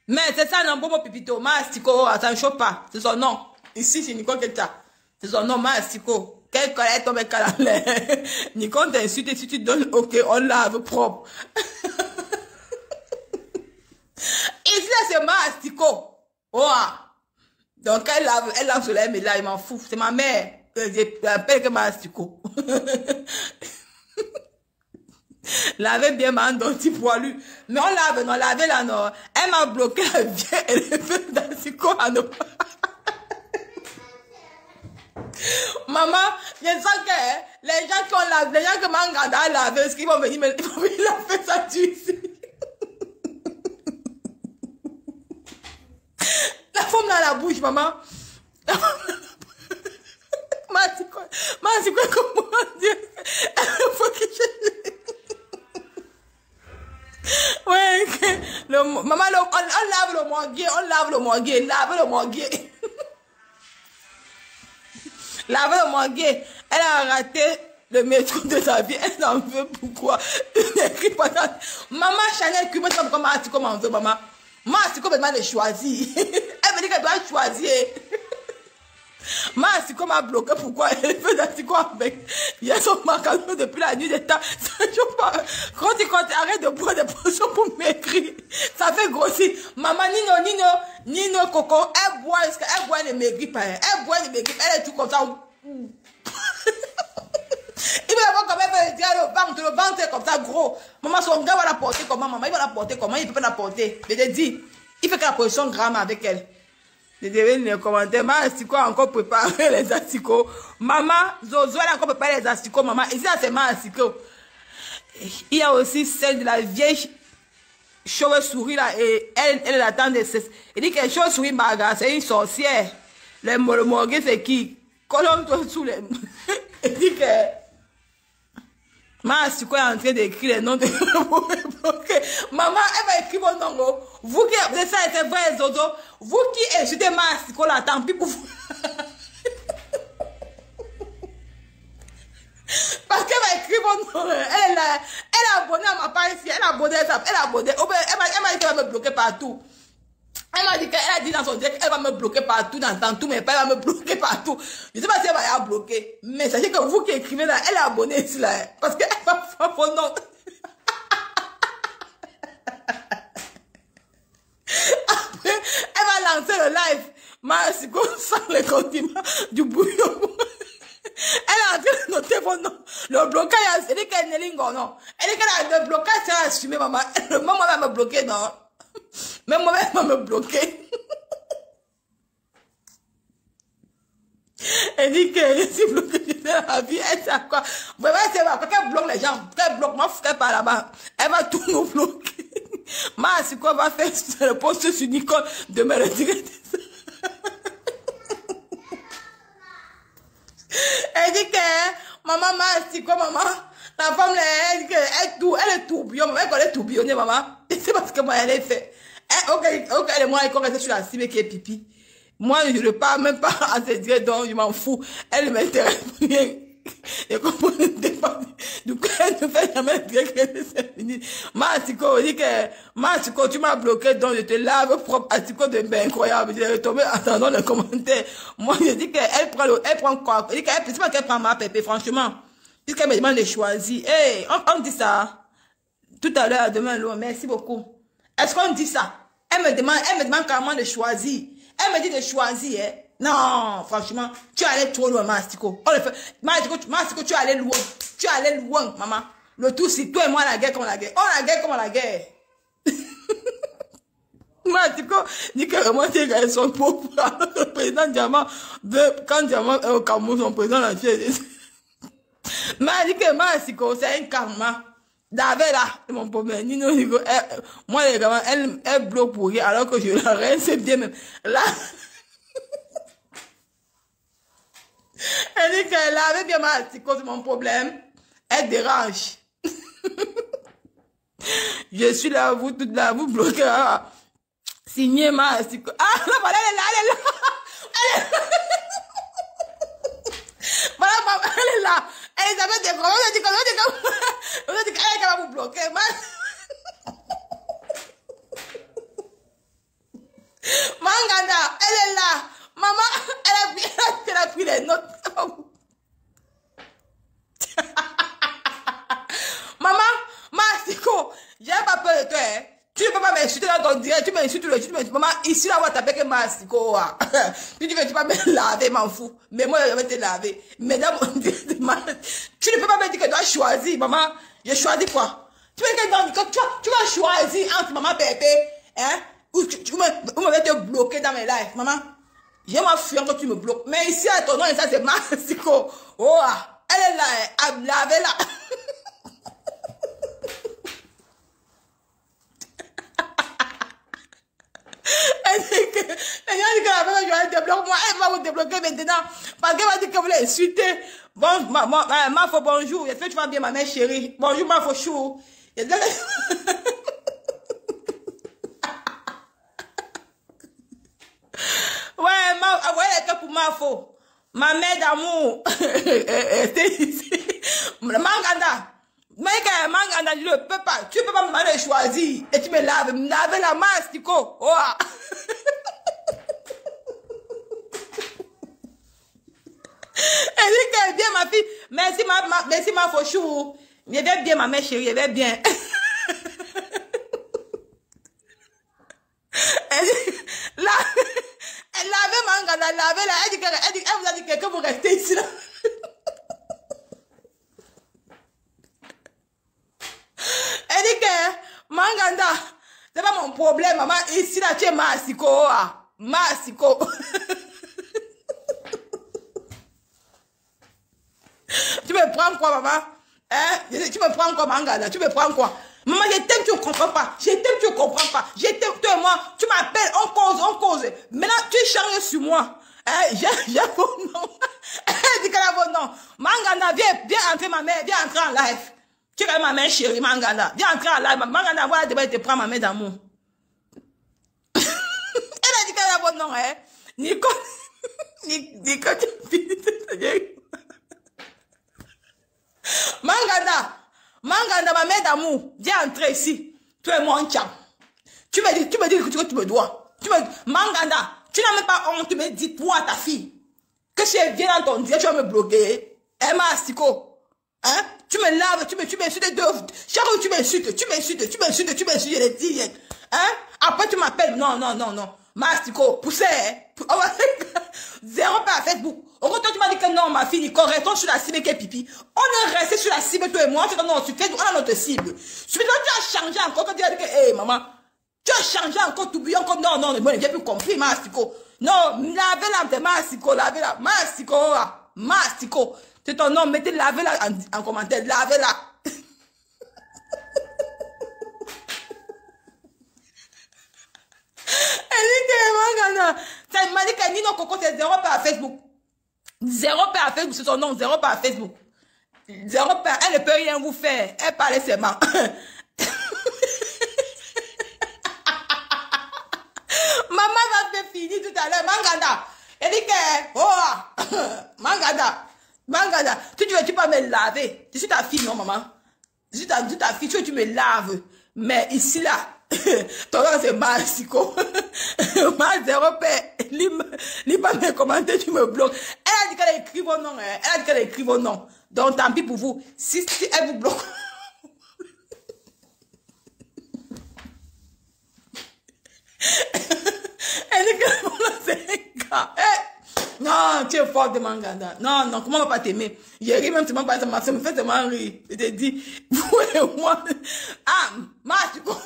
Mais c'est ça, non, bon, pipito, ma astiko, attends, chauffe pas. C'est son nom. Ici, c'est Nicole Keta. C'est son nom, ma astiko. Quel colère tombe à l'air. Quand t'insultes, si tu donnes, ok, on lave propre. Ici, c'est ma astico. Oh. Donc, elle lave, elle lave sur l'air, mais là, il m'en fout. C'est ma mère. J'appelle que ma astico. Lavez bien ma denti poilu. Mais on lave, non, lavez là, non. Elle m'a bloqué la vieille et le feu d'astico à ne pas. Maman, je sens que les gens qui ont lavé, les gens qui m'ont regardé à laver, ce qu'ils vont venir, mais ils vont venir laver ça ici. La femme dans la bouche, maman. Merci quoi? Merci quoi? Comment dire? Il faut que je... Ouais, le, maman, on, on, lave le moigué, on lave le moigué, lave le moigué. Vraie gay, elle a raté le métro de sa vie. Elle en veut pourquoi Elle Maman Chanel, comment tu comment tu comment veut maman Moi, c'est complètement de choisir. Elle me dit qu'elle doit choisir. Moi, c'est comme a bloqué pourquoi elle fait quoi avec. Il y a son macaron depuis la nuit des temps. Quand tu comptes, arrête de boire des potions pour maigrir. Ça fait grossir. Maman, Nino, Nino, Nino, Coco, elle boit, elle boit, elle ne maigrit pas. Elle boit, elle ne maigrit pas. Elle est tout comme ça. Il va avoir quand même dire le ventre, le ventre est comme ça gros. Maman, son gars va la porter comment? Maman, il va la porter comment? Il peut pas la porter. Je te dis, il fait que la position gramme avec elle. Je devais les commentaires. Maman, Astiko a encore préparé les asticots. Maman, Zozo, elle a encore préparé les asticots. Maman, ici, c'est ma astiko. Il y a aussi celle de la vieille chauve-souris là. Et elle, elle attend de cesse. Il dit que chauve-souris, c'est une sorcière. Le morgue, c'est qui Colonne-toi sous les... Il dit que... Ma Siko est en train d'écrire les noms de Maman, elle va écrire mon nom. Vous qui avez ça, c'est vrai, Zozo. Vous qui insultez Ma Siko là, tant pis pour vous. Parce qu'elle va écrire mon nom. Elle, elle, elle est abonnée à ma page ici. Elle est abonnée, elle est abonnée. Elle m'a dit qu'elle va me bloquer partout. Elle m'a dit qu'elle a dit dans son direct qu'elle va me bloquer partout, dans, dans tout mais elle va me bloquer partout. Je ne sais pas si elle va y bloquer. Mais sachez que vous qui écrivez là, elle est abonnée ici là. Parce qu'elle va faire vos noms. Après, elle va lancer le live. Merci qu'on sent le condiment du bouillon. Elle est en train de noter vos noms. Le blocage, elle dit qu'elle n'est pas non. Elle dit qu'elle a le blocage, c'est assumé, maman. Maman va me bloquer, non. Même moi-même, elle va me bloquer. Elle dit que je suis bloquée dans la vie. Elle sait quoi? Vraiment, c'est pas. qu'elle bloque les gens, qu'elle bloque, moi, qu'elle pas là-bas. Elle va tout nous bloquer. Ma, c'est quoi, va faire le poste sur Nicole de me retirer Elle dit que, maman, ma, c'est quoi, maman? La femme, elle, elle, elle, tout, elle est tourbillon, elle connaît tourbillonner, maman. C'est parce que moi, elle est fait. Eh, ok, ok, elle moi, elle rester sur la cible qui est pipi. Moi, je ne parle même pas à se dire, donc je m'en fous. Elle ne m'intéresse rien. Et comprenez pas. Du coup, elle ne fait jamais dire que c'est fini. Masiko, dit que, Masiko, tu m'as bloqué, donc je te lave propre. Asiko de ben incroyable. J'ai retombé attendant le commentaire. Moi, je dis qu'elle prend le, elle prend quoi? Elle dit qu'elle, c'est pas qu'elle prend ma pépé, franchement. Puisqu'elle me demande de choisir. Hey, on, on dit ça. Tout à l'heure, demain, l'eau. Merci beaucoup. Est-ce qu'on dit ça? Elle me demande, elle me demande carrément de choisir. Elle me dit de choisir, hein. Non, franchement, tu es allé trop loin, Mastico. Mastico, Mastico, tu es allé loin. Tu es allé loin, maman. Le tout, c'est toi et moi la guerre comme la guerre. On la guerre comme la guerre. Mastico dit que vraiment, sont pauvres. Le président Diamant quand Diamant est au Cameroun, son président la fille. Mais Mastico, c'est un karma. David là, mon problème. Nino, elle, moi, les gamins, elle, elle bloque pour rien, alors que je la reine, c'est bien même. Là, Elle dit qu'elle avait bien c'est cause mon problème? Elle dérange. Je suis là, vous, toute là, vous bloquez. Ah. Signez ma, Ah, là, voilà, elle est là, elle est là. Elle est là. Voilà, elle est là. Elisabeth est comme, on dit comme, on dit comme, on dit qu'elle va vous bloquer. Manganda, elle est là. Maman, elle a pris, elle a pris les notes. Maman, Massiko, j'ai pas peur de toi. Hein. Tu ne peux pas m'insulter dans ton direct, tu m'insultes le tu m'insultes. Maman, ici là, on va taper que Massiko. Tu que tu vas me laver, m'en fous. Mais moi, je vais te laver. Mais dans mon direct, tu ne peux pas me dire que tu dois choisir, maman. J'ai choisi quoi? Tu veux que tu, tu vas choisir entre maman Pépé, hein? Ou tu, tu, ou me te bloquer dans mes lives, maman. Ma fuir quand tu me bloques. Mais ici, à ton nom, ça, c'est Massiko. Oh, ah, elle est là, elle a lavé là. Elle dit que, elle dit que la femme, je vais débloquer. Moi, elle va vous débloquer maintenant. Parce qu'elle va dire que vous l'insultez. Bon, ma, ma, ma, ma, bonjour. Est-ce que tu vas bien, ma mère chérie? Bonjour, ma faux chou. Ma, ah, ouais, elle pour ma faux. Ma mère d'amour, était ici. Manganda. Mec, Manganda, je ne peux pas. Tu peux pas me demander de choisir. Et tu me laves. Me laver la masse, Tico. Oh. Elle dit qu'elle vient, ma fille. Merci, ma, ma, merci, ma fauchou. Je vais bien, ma mère chérie, je vais bien. Elle dit, là, elle lavait Manganda, elle lavait là. Elle dit qu'elle elle, dit, elle vous a dit que vous restez ici là. Elle dit que Manganda, c'est pas mon problème, maman. Ici là, tu es Massiko. Ah. Massiko. tu me prends quoi, maman? Hein? Tu me prends quoi, Manganda? Tu me prends quoi? Maman, je t'aime, tu ne comprends pas. Je t'aime, tu ne comprends pas. Je t'aime, toi moi, tu m'appelles, on cause, on cause. Maintenant, tu changes sur moi. Hein, j'ai vos noms. Elle dit qu'elle a vos noms. Mangana, viens, viens entrer, ma mère, viens entrer en live. Tu es ma mère chérie, Mangana. Viens entrer en live. Mangana, voilà, demain, te prends ma main d'amour. Elle a dit qu'elle a vos noms, hein. Nico, Nico, tu Mangana, Manganda, ma mère d'amour, viens entrer ici. Tu es mon tcham. Tu me dis, tu me dis que tu me dois. Tu me, Manganda, tu n'as même pas honte, tu me dis, toi, ta fille, que elle vient dans ton direct, tu vas me bloquer. Emma Astiko. Hein? Tu me laves, tu me, tu m'insultes chaque fois tu m'insultes, tu m'insultes, tu m'insultes, tu m'insultes, je l'ai dit, hein? Après, tu m'appelles, non, non, non, non. Mastico, poussez, hein? Zéro pas à Facebook. Au contraire, tu m'as dit que non, ma fille, Nicole, restons sur la cible qui est pipi. On est resté sur la cible, toi et moi. Tu dis non, tu fais, on a notre cible. Subitement, tu as changé encore quand tu as dit que, hé, maman, tu as changé encore, tu oublies encore, non, non, moi, j'ai plus compris, Mastico. Non, lavez la de Mastico, lavez la, Mastico, Mastico. C'est ton nom, mettez lavez la en, en commentaire, lavez la. Elle dit que, maman, ça m'a dit que Nino Coco, c'est zéro par Facebook. Zéro à Facebook, c'est son nom, zéro à Facebook. Zéro père, elle ne peut rien vous faire. Elle parle seulement. Maman va faire finir tout à l'heure. Manganda. Elle dit que, oh, Manganda. Mangada, tu ne veux pas me laver. Je suis ta fille, non, maman? Je suis ta, fille, tu veux tu me laves. Mais ici, là, nom, c'est Massico. Ma zéro père. Lis pas mes commentaires, tu me bloques. Elle a dit qu'elle écrit vos noms. Hein. Elle a dit qu'elle écrit vos noms. Donc, tant pis pour vous. Si, elle vous bloque. elle dit que mon nom, c'est un gars. Eh, non, tu es fort de Manganda. Non, non, comment on va pas t'aimer? J'ai ri même tellement pas ça me fait tellement rire. Je te dis, vous et moi. Ah, Massico.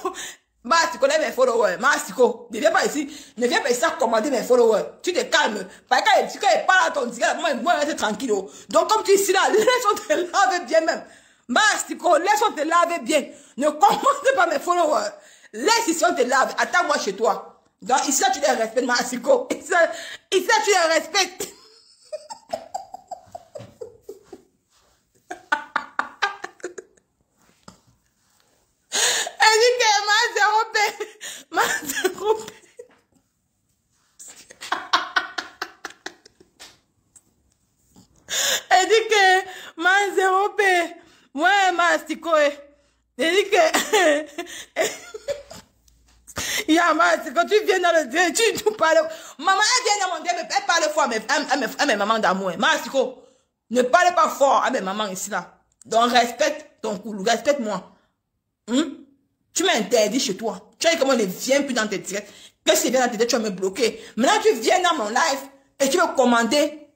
Mastico, lève mes followers. Mastico, ne viens pas ici. Ne viens pas ici à commander mes followers. Tu te calmes. Parce que quand il parle à ton moi, moi, reste tranquille. Donc, comme tu es ici là, laisse-moi te laver bien même. Mastico, laisse-moi te laver bien. Ne commande pas mes followers. Laisse ici, on te lave. Attends-moi chez toi. Donc, ici tu les respectes, Mastico. Ici, ici tu les respectes. Elle dit que ma zéro paix. Ma zéro paix. Elle dit que ma zéro paix. Ouais, ma. Elle dit que. Yama, c'est quand tu viens dans le dé, tu, tu parles. Maman, elle vient dans mon dé, elle parle fort à mes, d'amour. Mastico, ne parle pas fort à mes mamans ici là. Donc respecte ton coulou, respecte-moi. Hum? Tu m'interdis chez toi. Tu as dit comment ne vient plus dans tes directs. Qu'est-ce qui vient dans tes directs, tu vas me bloquer. Maintenant, tu viens dans mon live et tu veux commander.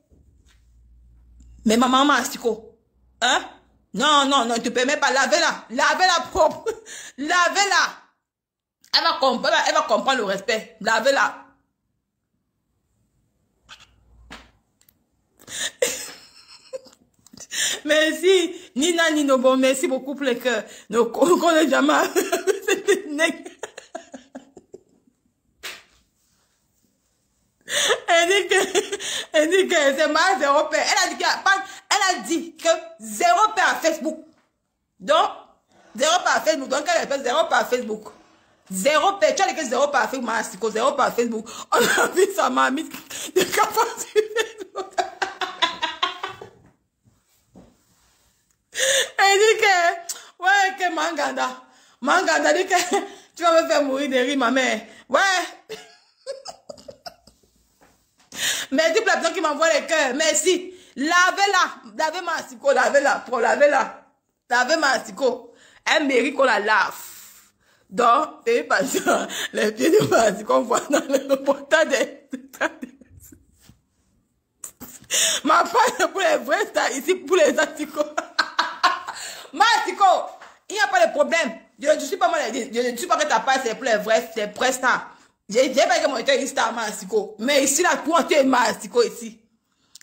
Mais ma maman Astico. Hein? Non, non, non, ne peux même pas. Lavez-la. Lavez-la propre. Lavez-la. Elle va comprendre, elle va comprendre le respect. Lavez-la. Merci, Nina Nino, bon, merci beaucoup pour les cœurs. Nos connaît jamais. Elle dit que, elle dit que c'est mal zéro père. Elle a dit que, elle a dit que zéro père à Facebook. Donc, zéro père à Facebook. Donc, elle appelle zéro père à Facebook. Zéro père. Tu as dit que zéro père à Facebook, zéro père à Facebook. On a vu sa mamie de. Elle dit que, ouais, que Manganda. Manganda dit que tu vas me faire mourir de rire, ma mère. Ouais. Merci pour la personne qui m'envoie les cœurs. Merci. Lavez-la. Lavez ma asiko. Lavez-la. Pour laver-la. Lavez ma asiko. Elle mérite qu'on la lave. Donc, c'est pas. Les pieds de ma asiko qu'on voit dans le reportage des... Ma femme pour les vrais stars ici, pour les asticots. Mastico, il n'y a pas de problème. Je ne suis pas mal, je ne suis pas que ta part, c'est pour les vrais, c'est vrais stars. J'ai pas que mon était star. Mais ici, là, toi, tu es Mastico ici?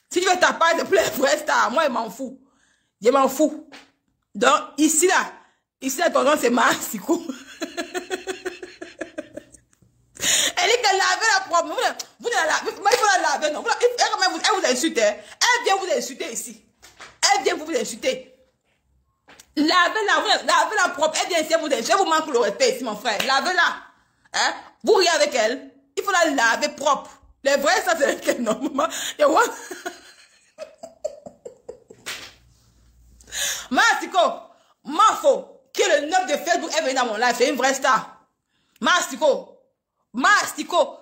Si tu veux ta part, c'est pour les vrais. Moi, je m'en fous. Je m'en fous. Donc, ici, là, ici, là, ton nom, c'est Mastico. Elle dit qu'elle lavait la propre. Vous, vous la lavez. Mais il faut la laver, non? Elle, elle, elle vous insulte. Hein. Elle vient vous insulter ici. Elle vient vous insulter. Lavez-la, lavez-la propre. Elle vient ici vous. Je vous manque le respect ici, mon frère. Lavez-la. Hein? Vous riez avec elle. Il faut la laver propre. Les vrais, ça, c'est lesquels, non, maman. Mastico, Mafo, qui est le 9 de Facebook, est venu dans mon live. C'est une vraie star. Mastico, Mastico,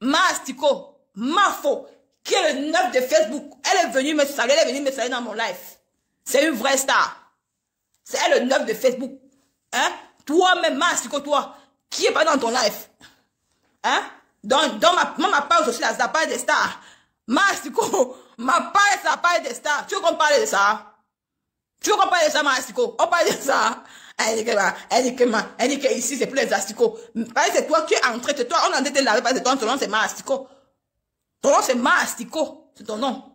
Mastico, Mafo, qui est le 9 de Facebook. Elle est venue me saluer, elle est venue me saluer dans mon live. C'est une vraie star. C'est le 9 de Facebook. Hein? Toi-même, Mastico, toi, qui est pas dans ton live. Hein? Dans, dans ma, ma page aussi, la, la page des stars. Mastico, ma page, c'est la page des stars. Tu veux qu'on parle de ça? Tu veux qu'on parle de ça, Mastico? On parle de ça. Elle dit que, elle dit que, elle dit que ici, c'est pour les asticots. C'est toi qui es entré, c'est toi, on a été lavé, parce que ton nom, c'est Mastico. Ton nom, c'est Mastico. C'est ton nom.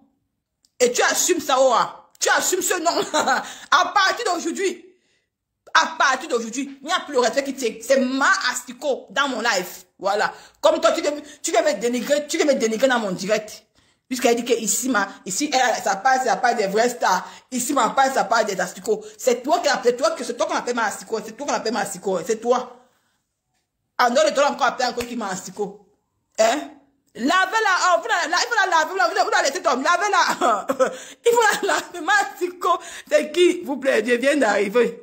Et tu assumes ça, oh, tu assumes ce nom. à partir d'aujourd'hui, à partir d'aujourd'hui, il n'y a plus le respect qui tient. C'est ma astico dans mon live. Voilà. Comme toi, tu veux, tu dénigrer, tu me dénigrer dans mon direct. Puisqu'elle dit que ici, ma, ici, elle, ça passe, ça passe des vrais stars. Ici, ma passe, ça passe des asticots. C'est toi qui appelles, toi, que c'est toi qu'on appelle ma asticot. C'est toi qu'on appelle ma asticot. C'est toi. En dehors de toi, encore appelle encore qui m'a asticot. Hein? Lavez-la, oh, il faut la laver, vous la, vous la laissez tomber, lavez-la. il faut la laver, Mastico. C'est qui, vous plaît, je viens d'arriver.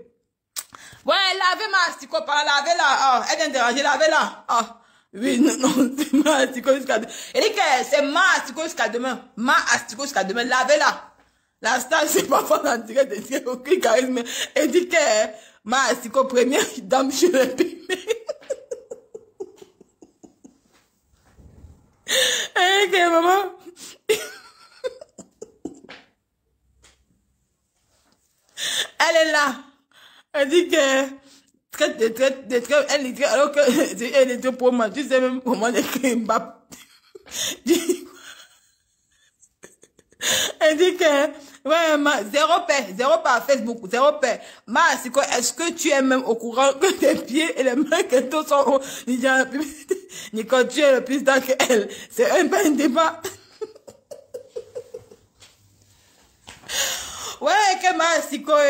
Ouais, lavez Mastico, par la lavez-la. Oh, elle vient de déranger, lavez-la. Oh. Oui, non, non, c'est Mastico jusqu'à demain. Elle dit que c'est Mastico jusqu'à demain. Mastico jusqu'à demain, lavez-la. La star, c'est pas fort en direct, c'est aucun charisme. Elle dit que Mastico, première dame chez le Eh, que maman. Elle est là. Elle dit que traite de traite de traite, elle est alors que elle est pour moi. Tu sais même comment écrire Mbappé. Elle dit que, ouais, ma, zéro paix, zéro par Facebook, zéro paix. Ma, c'est est-ce que tu es même au courant que tes pieds et les mains que tous sont hauts, Nicole, tu es le plus dans qu'elle. C'est un, un débat. ouais, que ma, c'est quoi,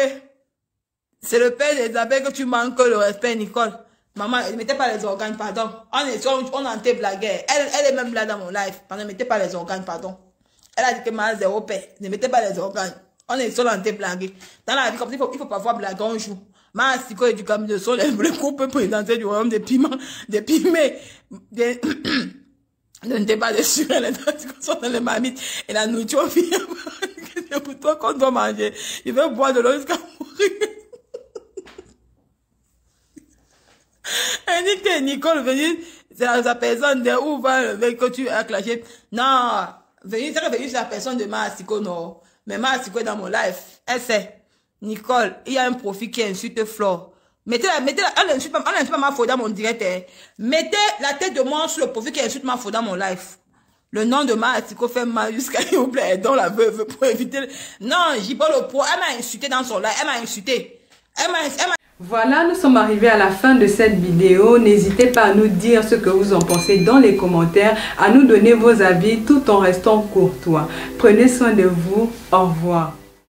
c'est le père des abeilles que tu manques le respect, Nicole. Maman, ne mettez pas les organes, pardon. On est, on, on en blagué. Elle, elle est même là dans mon live. Pardon, ne mettez pas les organes, pardon. Elle a dit que ma zéro paix. Ne mettez pas les organes. On est seul en blagué. Dans la vie, comme il faut, il faut parfois blaguer un jour. Ma sico et du camion de son, les coupes présenter du royaume des piments, des pimés, des, ne débat de sur les sont dans les mamites et la nourriture vient. C'est pour toi qu'on doit manger. Il veut boire de l'eau jusqu'à mourir. Elle dit que Nicole c'est la personne de où va le que tu as clashé. Non, venir, c'est venir la personne de Maasiko, non. Mais Maasiko est dans mon life. Elle sait. Nicole, il y a un profil qui insulte Flore. Mettez la, mettez la, elle insulte elle insulte ma faute dans mon direct, hein. Mettez la tête de moi sur le profil qui insulte ma faute dans mon life. Le nom de Maasiko fait mal jusqu'à, vous plaît, dans la veuve pour éviter, non, j'ai pas le pro. Elle m'a insulté dans son live, elle m'a insulté. Elle m'a, voilà, nous sommes arrivés à la fin de cette vidéo. N'hésitez pas à nous dire ce que vous en pensez dans les commentaires, à nous donner vos avis tout en restant courtois. Prenez soin de vous. Au revoir.